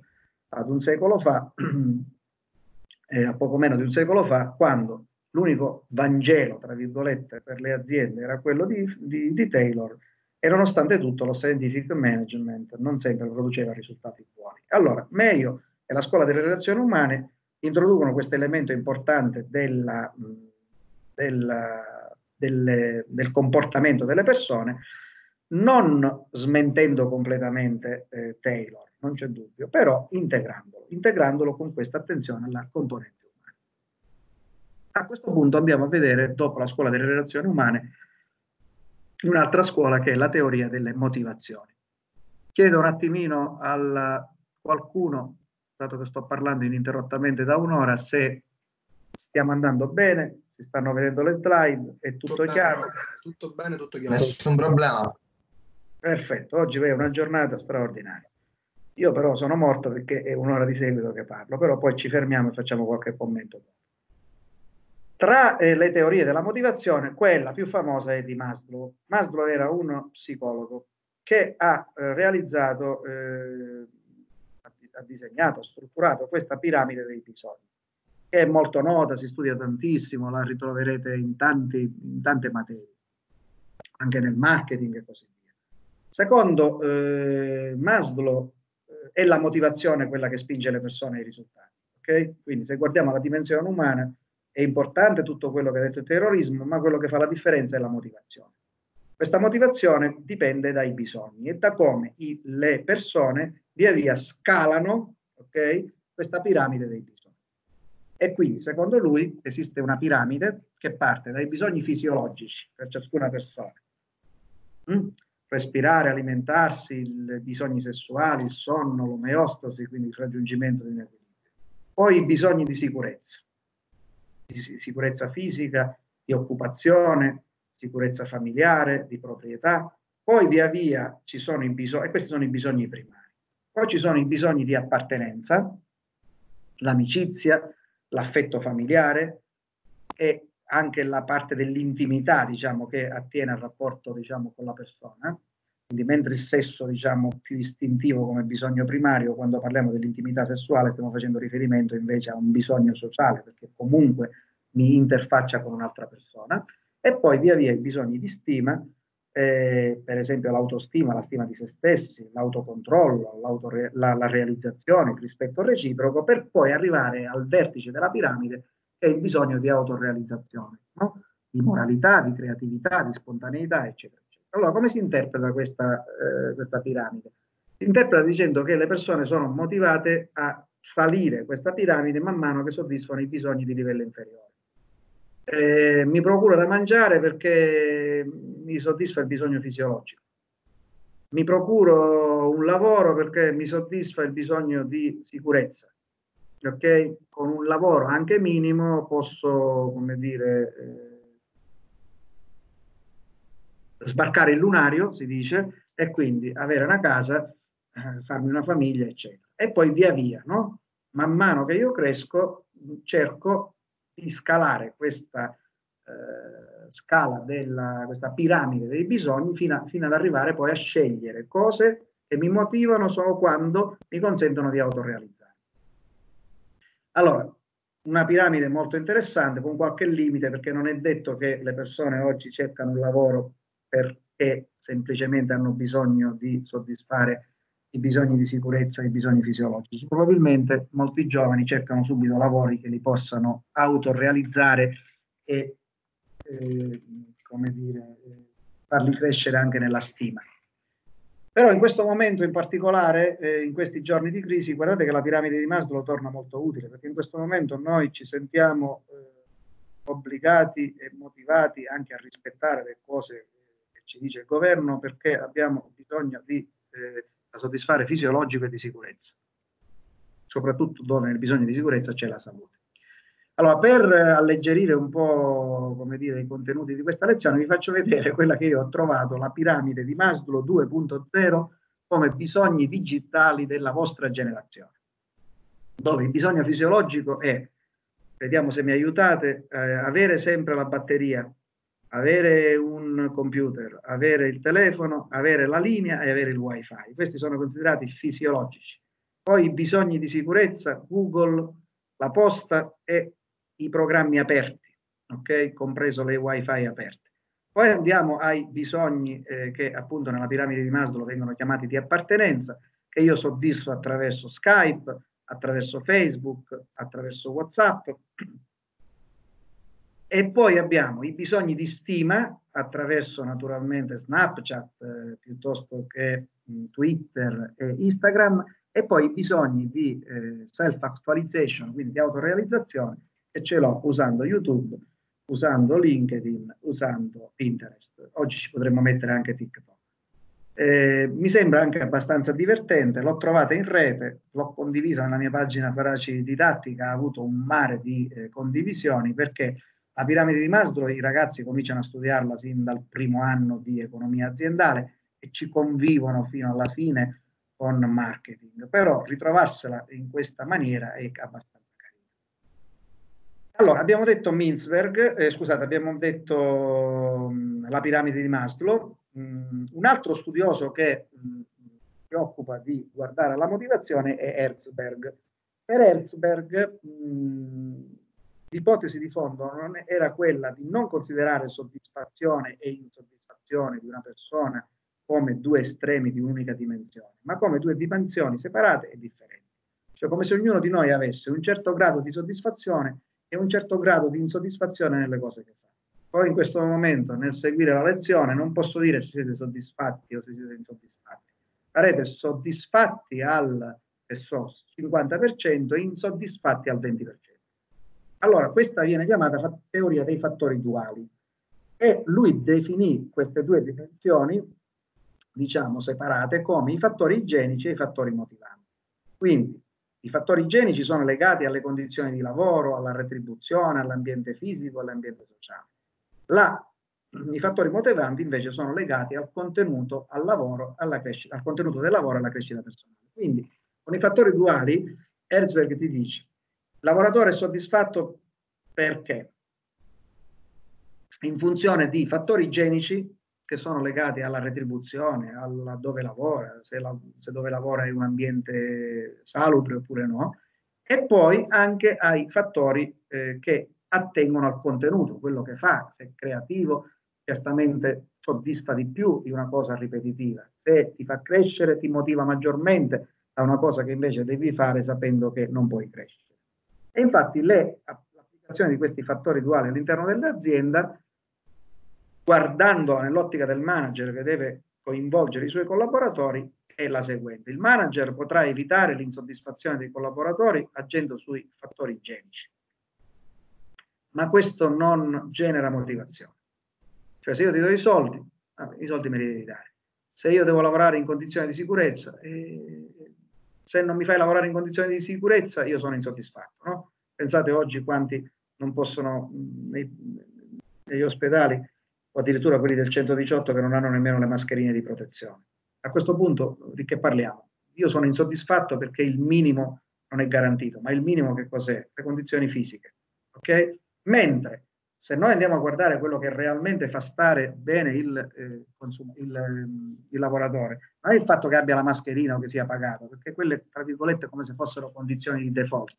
[SPEAKER 1] ad un secolo fa, eh, a poco meno di un secolo fa, quando l'unico Vangelo, tra virgolette, per le aziende era quello di, di, di Taylor e nonostante tutto lo scientific management non sempre produceva risultati buoni. Allora, Meio e la scuola delle relazioni umane introducono questo elemento importante della, della, delle, del comportamento delle persone non smentendo completamente eh, Taylor, non c'è dubbio, però integrandolo, integrandolo con questa attenzione alla componente umana. A questo punto andiamo a vedere, dopo la scuola delle relazioni umane, un'altra scuola che è la teoria delle motivazioni. Chiedo un attimino a qualcuno, dato che sto parlando ininterrottamente da un'ora, se stiamo andando bene, si stanno vedendo le slide, è tutto, tutto chiaro?
[SPEAKER 2] Bene, tutto bene, tutto chiaro. Nessun problema.
[SPEAKER 1] Perfetto, oggi è una giornata straordinaria. Io però sono morto perché è un'ora di seguito che parlo, però poi ci fermiamo e facciamo qualche commento. Tra eh, le teorie della motivazione, quella più famosa è di Maslow. Maslow era uno psicologo che ha eh, realizzato, eh, ha disegnato, strutturato questa piramide dei bisogni, che è molto nota, si studia tantissimo, la ritroverete in, tanti, in tante materie, anche nel marketing e così. Secondo eh, Maslow eh, è la motivazione quella che spinge le persone ai risultati. Okay? Quindi se guardiamo la dimensione umana è importante tutto quello che ha detto il terrorismo, ma quello che fa la differenza è la motivazione. Questa motivazione dipende dai bisogni e da come i, le persone via via scalano okay, questa piramide dei bisogni. E quindi, secondo lui, esiste una piramide che parte dai bisogni fisiologici per ciascuna persona. Mm? Respirare, alimentarsi, i bisogni sessuali, il sonno, l'omeostasi, quindi il raggiungimento di un equilibrio. Poi i bisogni di sicurezza, di sicurezza fisica, di occupazione, sicurezza familiare, di proprietà. Poi via via ci sono i bisogni, e questi sono i bisogni primari. Poi ci sono i bisogni di appartenenza, l'amicizia, l'affetto familiare e anche la parte dell'intimità, diciamo, che attiene al rapporto, diciamo, con la persona. Quindi mentre il sesso, diciamo, più istintivo come bisogno primario, quando parliamo dell'intimità sessuale stiamo facendo riferimento invece a un bisogno sociale, perché comunque mi interfaccia con un'altra persona. E poi via via i bisogni di stima, eh, per esempio l'autostima, la stima di se stessi, l'autocontrollo, la, la realizzazione, il rispetto reciproco, per poi arrivare al vertice della piramide è il bisogno di autorealizzazione, no? di moralità, di creatività, di spontaneità, eccetera. eccetera. Allora, come si interpreta questa, eh, questa piramide? Si interpreta dicendo che le persone sono motivate a salire questa piramide man mano che soddisfano i bisogni di livello inferiore. Eh, mi procuro da mangiare perché mi soddisfa il bisogno fisiologico. Mi procuro un lavoro perché mi soddisfa il bisogno di sicurezza. Ok? Con un lavoro anche minimo posso, come dire, eh, sbarcare il lunario, si dice, e quindi avere una casa, eh, farmi una famiglia, eccetera. E poi via via, no? Man mano che io cresco, cerco di scalare questa eh, scala della questa piramide dei bisogni fino, a, fino ad arrivare poi a scegliere cose che mi motivano solo quando mi consentono di autorealizzare. Allora, una piramide molto interessante con qualche limite perché non è detto che le persone oggi cercano un lavoro perché semplicemente hanno bisogno di soddisfare i bisogni di sicurezza e i bisogni fisiologici. Probabilmente molti giovani cercano subito lavori che li possano autorealizzare e eh, come dire, farli crescere anche nella stima. Però in questo momento in particolare, eh, in questi giorni di crisi, guardate che la piramide di Maslow torna molto utile, perché in questo momento noi ci sentiamo eh, obbligati e motivati anche a rispettare le cose che ci dice il governo, perché abbiamo bisogno di eh, soddisfare fisiologico e di sicurezza, soprattutto dove nel bisogno di sicurezza c'è la salute. Allora, per alleggerire un po' come dire, i contenuti di questa lezione, vi faccio vedere quella che io ho trovato, la piramide di Maslow 2.0 come bisogni digitali della vostra generazione, dove il bisogno fisiologico è, vediamo se mi aiutate, eh, avere sempre la batteria, avere un computer, avere il telefono, avere la linea e avere il wifi. Questi sono considerati fisiologici. Poi i bisogni di sicurezza, Google, la posta e i programmi aperti, ok? compreso le wifi aperte. Poi andiamo ai bisogni eh, che appunto nella piramide di Maslow vengono chiamati di appartenenza, che io soddisfo attraverso Skype, attraverso Facebook, attraverso WhatsApp. E poi abbiamo i bisogni di stima attraverso naturalmente Snapchat eh, piuttosto che mh, mm, Twitter e Instagram e poi i bisogni di eh, self-actualization, quindi di autorealizzazione e ce l'ho usando YouTube, usando LinkedIn, usando Pinterest. Oggi ci potremmo mettere anche TikTok. Eh, mi sembra anche abbastanza divertente, l'ho trovata in rete, l'ho condivisa nella mia pagina Faraci Didattica, ha avuto un mare di eh, condivisioni perché la piramide di Maslow i ragazzi cominciano a studiarla sin dal primo anno di economia aziendale e ci convivono fino alla fine con marketing, però ritrovarsela in questa maniera è abbastanza allora, abbiamo detto Mintzberg, eh, scusate, abbiamo detto mh, mm, la piramide di Maslow. Mh, mm, un altro studioso che mh, mm, si occupa di guardare la motivazione è Herzberg. Per Herzberg l'ipotesi di fondo era quella di non considerare soddisfazione e insoddisfazione di una persona come due estremi di un'unica dimensione, ma come due dimensioni separate e differenti. Cioè come se ognuno di noi avesse un certo grado di soddisfazione e un certo grado di insoddisfazione nelle cose che fa. Poi in questo momento, nel seguire la lezione, non posso dire se siete soddisfatti o se siete insoddisfatti. Sarete soddisfatti al so, 50% e insoddisfatti al 20%. Allora, questa viene chiamata teoria dei fattori duali e lui definì queste due dimensioni, diciamo, separate come i fattori igienici e i fattori motivanti. Quindi i fattori igienici sono legati alle condizioni di lavoro, alla retribuzione, all'ambiente fisico, all'ambiente sociale. La, I fattori motivanti invece sono legati al contenuto, al, lavoro, crescita, al contenuto del lavoro e alla crescita personale. Quindi con i fattori duali Herzberg ti dice il lavoratore è soddisfatto perché? In funzione di fattori igienici che sono legati alla retribuzione, a dove lavora, se, la, se dove lavora è un ambiente salubre oppure no, e poi anche ai fattori eh, che attengono al contenuto, quello che fa, se è creativo, certamente soddisfa di più di una cosa ripetitiva, se ti fa crescere ti motiva maggiormente a una cosa che invece devi fare sapendo che non puoi crescere. E infatti le, l'applicazione di questi fattori duali all'interno dell'azienda guardando nell'ottica del manager che deve coinvolgere i suoi collaboratori, è la seguente. Il manager potrà evitare l'insoddisfazione dei collaboratori agendo sui fattori igienici, ma questo non genera motivazione. Cioè se io ti do i soldi, ah, i soldi me li devi dare. Se io devo lavorare in condizioni di sicurezza, eh, se non mi fai lavorare in condizioni di sicurezza, io sono insoddisfatto. No? Pensate oggi quanti non possono nei, negli ospedali o addirittura quelli del 118 che non hanno nemmeno le mascherine di protezione. A questo punto di che parliamo? Io sono insoddisfatto perché il minimo non è garantito, ma il minimo che cos'è? Le condizioni fisiche. Ok? Mentre se noi andiamo a guardare quello che realmente fa stare bene il, eh, consum- il, ehm, il, lavoratore, non è il fatto che abbia la mascherina o che sia pagato, perché quelle, tra virgolette, come se fossero condizioni di default,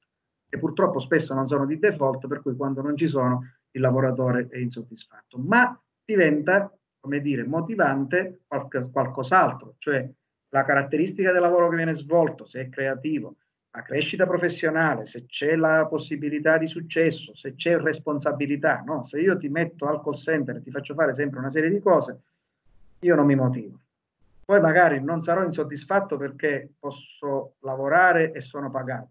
[SPEAKER 1] che purtroppo spesso non sono di default, per cui quando non ci sono il lavoratore è insoddisfatto, ma diventa, come dire, motivante qualche, qualcos'altro, cioè la caratteristica del lavoro che viene svolto, se è creativo, la crescita professionale, se c'è la possibilità di successo, se c'è responsabilità, no? se io ti metto al call center e ti faccio fare sempre una serie di cose, io non mi motivo. Poi magari non sarò insoddisfatto perché posso lavorare e sono pagato,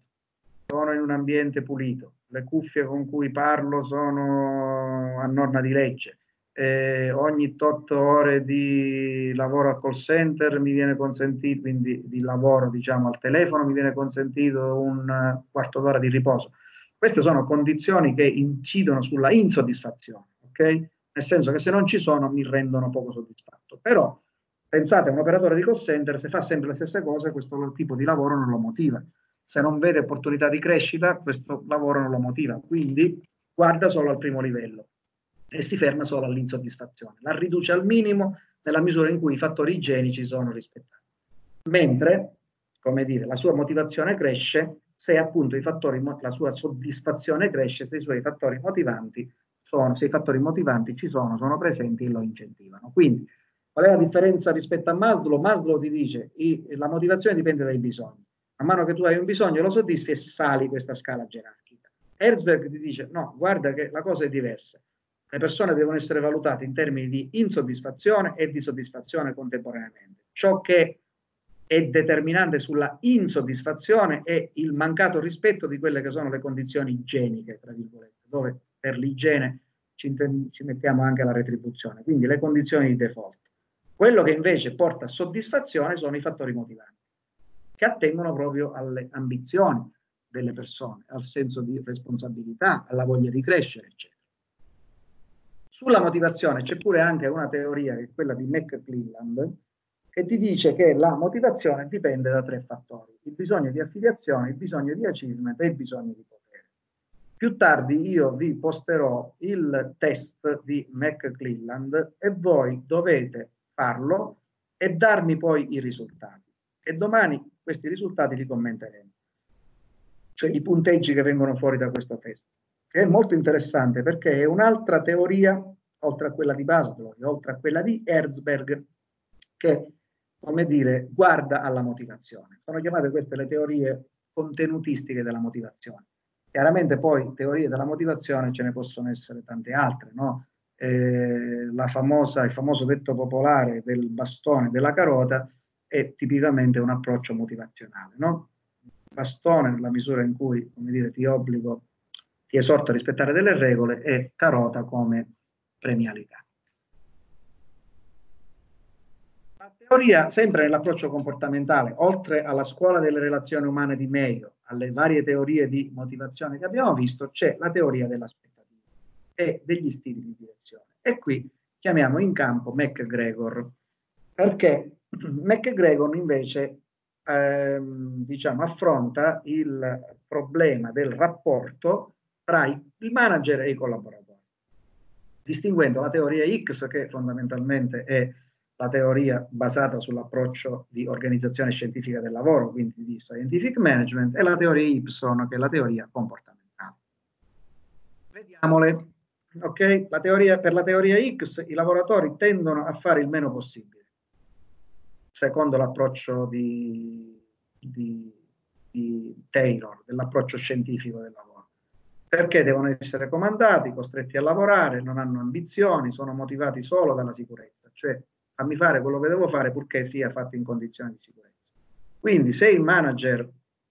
[SPEAKER 1] sono in un ambiente pulito, le cuffie con cui parlo sono a norma di legge, eh, ogni 8 ore di lavoro a call center mi viene consentito, quindi di lavoro diciamo al telefono mi viene consentito un quarto d'ora di riposo. Queste sono condizioni che incidono sulla insoddisfazione, ok? Nel senso che se non ci sono mi rendono poco soddisfatto. Però pensate un operatore di call center, se fa sempre le stesse cose, questo tipo di lavoro non lo motiva. Se non vede opportunità di crescita, questo lavoro non lo motiva. Quindi guarda solo al primo livello e si ferma solo all'insoddisfazione. La riduce al minimo nella misura in cui i fattori igienici sono rispettati. Mentre, come dire, la sua motivazione cresce se appunto fattori, la sua soddisfazione cresce se i suoi fattori motivanti sono, se i fattori motivanti ci sono, sono presenti e lo incentivano. Quindi, qual è la differenza rispetto a Maslow? Maslow ti dice che la motivazione dipende dai bisogni. Man mano che tu hai un bisogno lo soddisfi e sali questa scala gerarchica. Herzberg ti dice no, guarda che la cosa è diversa le persone devono essere valutate in termini di insoddisfazione e di soddisfazione contemporaneamente. Ciò che è determinante sulla insoddisfazione è il mancato rispetto di quelle che sono le condizioni igieniche, tra virgolette, dove per l'igiene ci, ci mettiamo anche la retribuzione, quindi le condizioni di default. Quello che invece porta soddisfazione sono i fattori motivanti, che attengono proprio alle ambizioni delle persone, al senso di responsabilità, alla voglia di crescere, eccetera. Sulla motivazione c'è pure anche una teoria, che è quella di McClelland, che ti dice che la motivazione dipende da tre fattori, il bisogno di affiliazione, il bisogno di achievement e il bisogno di potere. Più tardi io vi posterò il test di McClelland e voi dovete farlo e darmi poi i risultati. E domani questi risultati li commenteremo, cioè i punteggi che vengono fuori da questo test che è molto interessante perché è un'altra teoria, oltre a quella di Maslow, oltre a quella di Herzberg, che, come dire, guarda alla motivazione. Sono chiamate queste le teorie contenutistiche della motivazione. Chiaramente poi teorie della motivazione ce ne possono essere tante altre, no? Eh, famosa, il famoso detto popolare del bastone della carota è tipicamente un approccio motivazionale, no? Bastone nella misura in cui, come dire, ti obbligo ti esorto a rispettare delle regole e carota come premialità. La teoria, sempre nell'approccio comportamentale, oltre alla scuola delle relazioni umane di Meio, alle varie teorie di motivazione che abbiamo visto, c'è la teoria dell'aspettativa e degli stili di direzione. E qui chiamiamo in campo McGregor, perché McGregor invece ehm, diciamo, affronta il problema del rapporto tra il manager e i collaboratori, distinguendo la teoria X, che fondamentalmente è la teoria basata sull'approccio di organizzazione scientifica del lavoro, quindi di scientific management, e la teoria Y, che è la teoria comportamentale. Vediamole. Okay? La teoria, per la teoria X i lavoratori tendono a fare il meno possibile, secondo l'approccio di, di, di Taylor, dell'approccio scientifico del lavoro perché devono essere comandati, costretti a lavorare, non hanno ambizioni, sono motivati solo dalla sicurezza, cioè fammi fare quello che devo fare purché sia fatto in condizioni di sicurezza. Quindi se il manager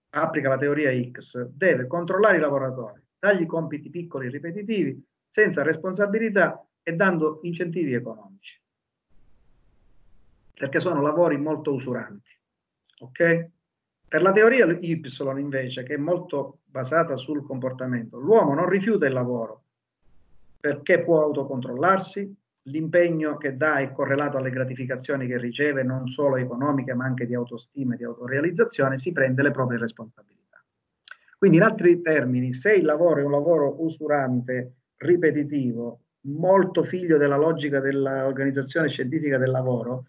[SPEAKER 1] applica la teoria X, deve controllare i lavoratori, dargli compiti piccoli e ripetitivi, senza responsabilità e dando incentivi economici. Perché sono lavori molto usuranti. Ok? Per la teoria Y invece, che è molto basata sul comportamento, l'uomo non rifiuta il lavoro perché può autocontrollarsi, l'impegno che dà è correlato alle gratificazioni che riceve, non solo economiche, ma anche di autostima e di autorealizzazione, si prende le proprie responsabilità. Quindi, in altri termini, se il lavoro è un lavoro usurante, ripetitivo, molto figlio della logica dell'organizzazione scientifica del lavoro,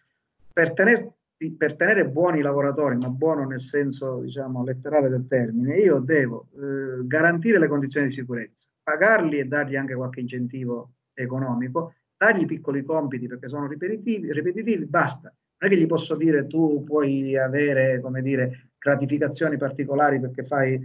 [SPEAKER 1] per, tener, per tenere buoni lavoratori, ma buono nel senso diciamo, letterale del termine, io devo eh, garantire le condizioni di sicurezza, pagarli e dargli anche qualche incentivo economico dargli piccoli compiti perché sono ripetitivi, ripetitivi, basta. Non è che gli posso dire tu puoi avere, come dire, gratificazioni particolari perché fai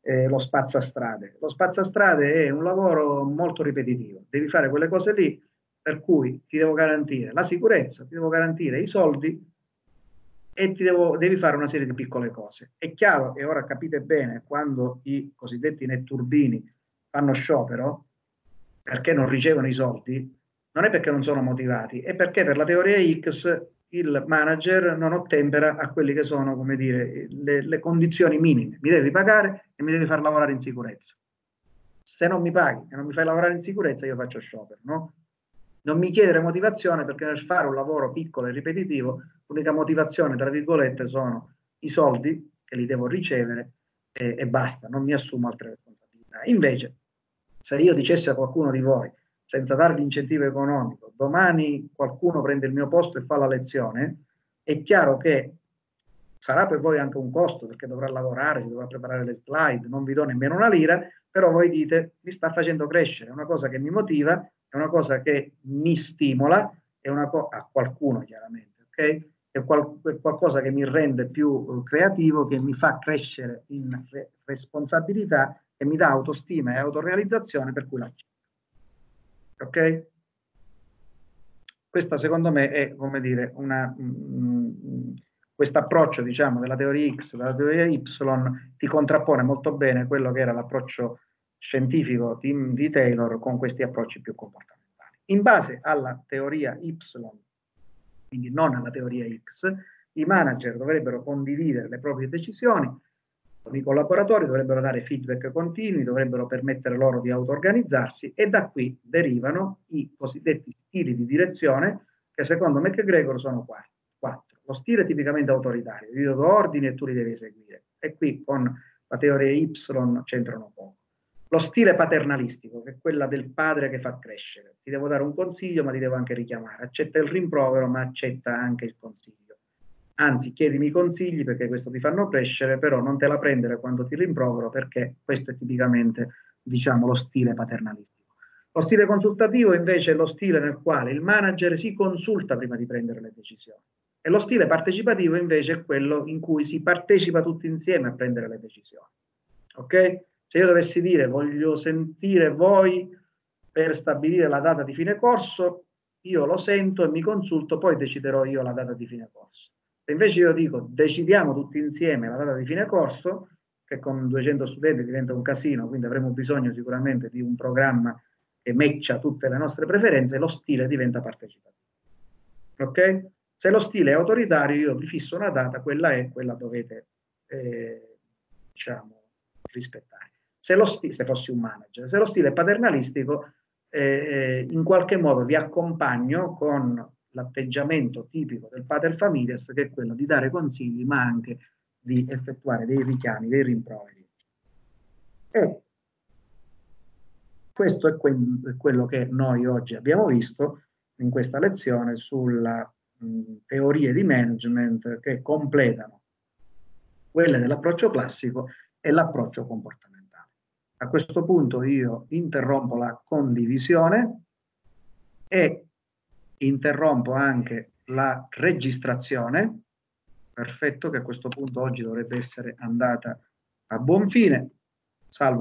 [SPEAKER 1] eh, lo spazzastrade. Lo spazzastrade è un lavoro molto ripetitivo, devi fare quelle cose lì per cui ti devo garantire la sicurezza, ti devo garantire i soldi e ti devo, devi fare una serie di piccole cose. È chiaro, e ora capite bene, quando i cosiddetti netturbini fanno sciopero, perché non ricevono i soldi, non è perché non sono motivati, è perché per la teoria X il manager non ottempera a quelle che sono, come dire, le, le condizioni minime. Mi devi pagare e mi devi far lavorare in sicurezza. Se non mi paghi e non mi fai lavorare in sicurezza, io faccio sciopero, no? Non mi chiedere motivazione perché nel fare un lavoro piccolo e ripetitivo, l'unica motivazione, tra virgolette, sono i soldi che li devo ricevere e, e basta, non mi assumo altre responsabilità. Invece, se io dicessi a qualcuno di voi, senza darvi incentivo economico, domani qualcuno prende il mio posto e fa la lezione, è chiaro che sarà per voi anche un costo perché dovrà lavorare, si dovrà preparare le slide, non vi do nemmeno una lira, però voi dite mi sta facendo crescere, è una cosa che mi motiva, è una cosa che mi stimola, è una cosa a qualcuno chiaramente, ok? È, qual- è, qualcosa che mi rende più uh, creativo, che mi fa crescere in re- responsabilità e mi dà autostima e autorealizzazione per cui l'accetto. Ok? Questa secondo me è, come dire, una... Mm, questo approccio, diciamo, della teoria X, della teoria Y, ti contrappone molto bene quello che era l'approccio scientifico di, di Taylor con questi approcci più comportamentali. In base alla teoria Y, quindi non alla teoria X, i manager dovrebbero condividere le proprie decisioni i collaboratori dovrebbero dare feedback continui, dovrebbero permettere loro di auto-organizzarsi e da qui derivano i cosiddetti stili di direzione che secondo McGregor sono quattro. Lo stile tipicamente autoritario, io do ordini e tu li devi eseguire e qui con la teoria Y c'entrano poco. Lo stile paternalistico, che è quella del padre che fa crescere. Ti devo dare un consiglio ma ti devo anche richiamare. Accetta il rimprovero ma accetta anche il consiglio anzi chiedimi consigli perché questo ti fanno crescere, però non te la prendere quando ti rimprovero perché questo è tipicamente diciamo lo stile paternalistico. Lo stile consultativo invece è lo stile nel quale il manager si consulta prima di prendere le decisioni e lo stile partecipativo invece è quello in cui si partecipa tutti insieme a prendere le decisioni. Ok? Se io dovessi dire voglio sentire voi per stabilire la data di fine corso, io lo sento e mi consulto, poi deciderò io la data di fine corso. Se invece io dico decidiamo tutti insieme la data di fine corso, che con 200 studenti diventa un casino, quindi avremo bisogno sicuramente di un programma che matcha tutte le nostre preferenze, lo stile diventa partecipativo. Ok? Se lo stile è autoritario, io vi fisso una data, quella è, quella dovete, eh, diciamo, rispettare. Se, stile, se fossi un manager, se lo stile è paternalistico, eh, eh in qualche modo vi accompagno con l'atteggiamento tipico del pater familias, che è quello di dare consigli, ma anche di effettuare dei richiami, dei rimproveri. E questo è, que quello che noi oggi abbiamo visto in questa lezione sulle teorie di management che completano quelle dell'approccio classico e l'approccio comportamentale. A questo punto io interrompo la condivisione e interrompo anche la registrazione, perfetto che a questo punto oggi dovrebbe essere andata a buon fine, salvo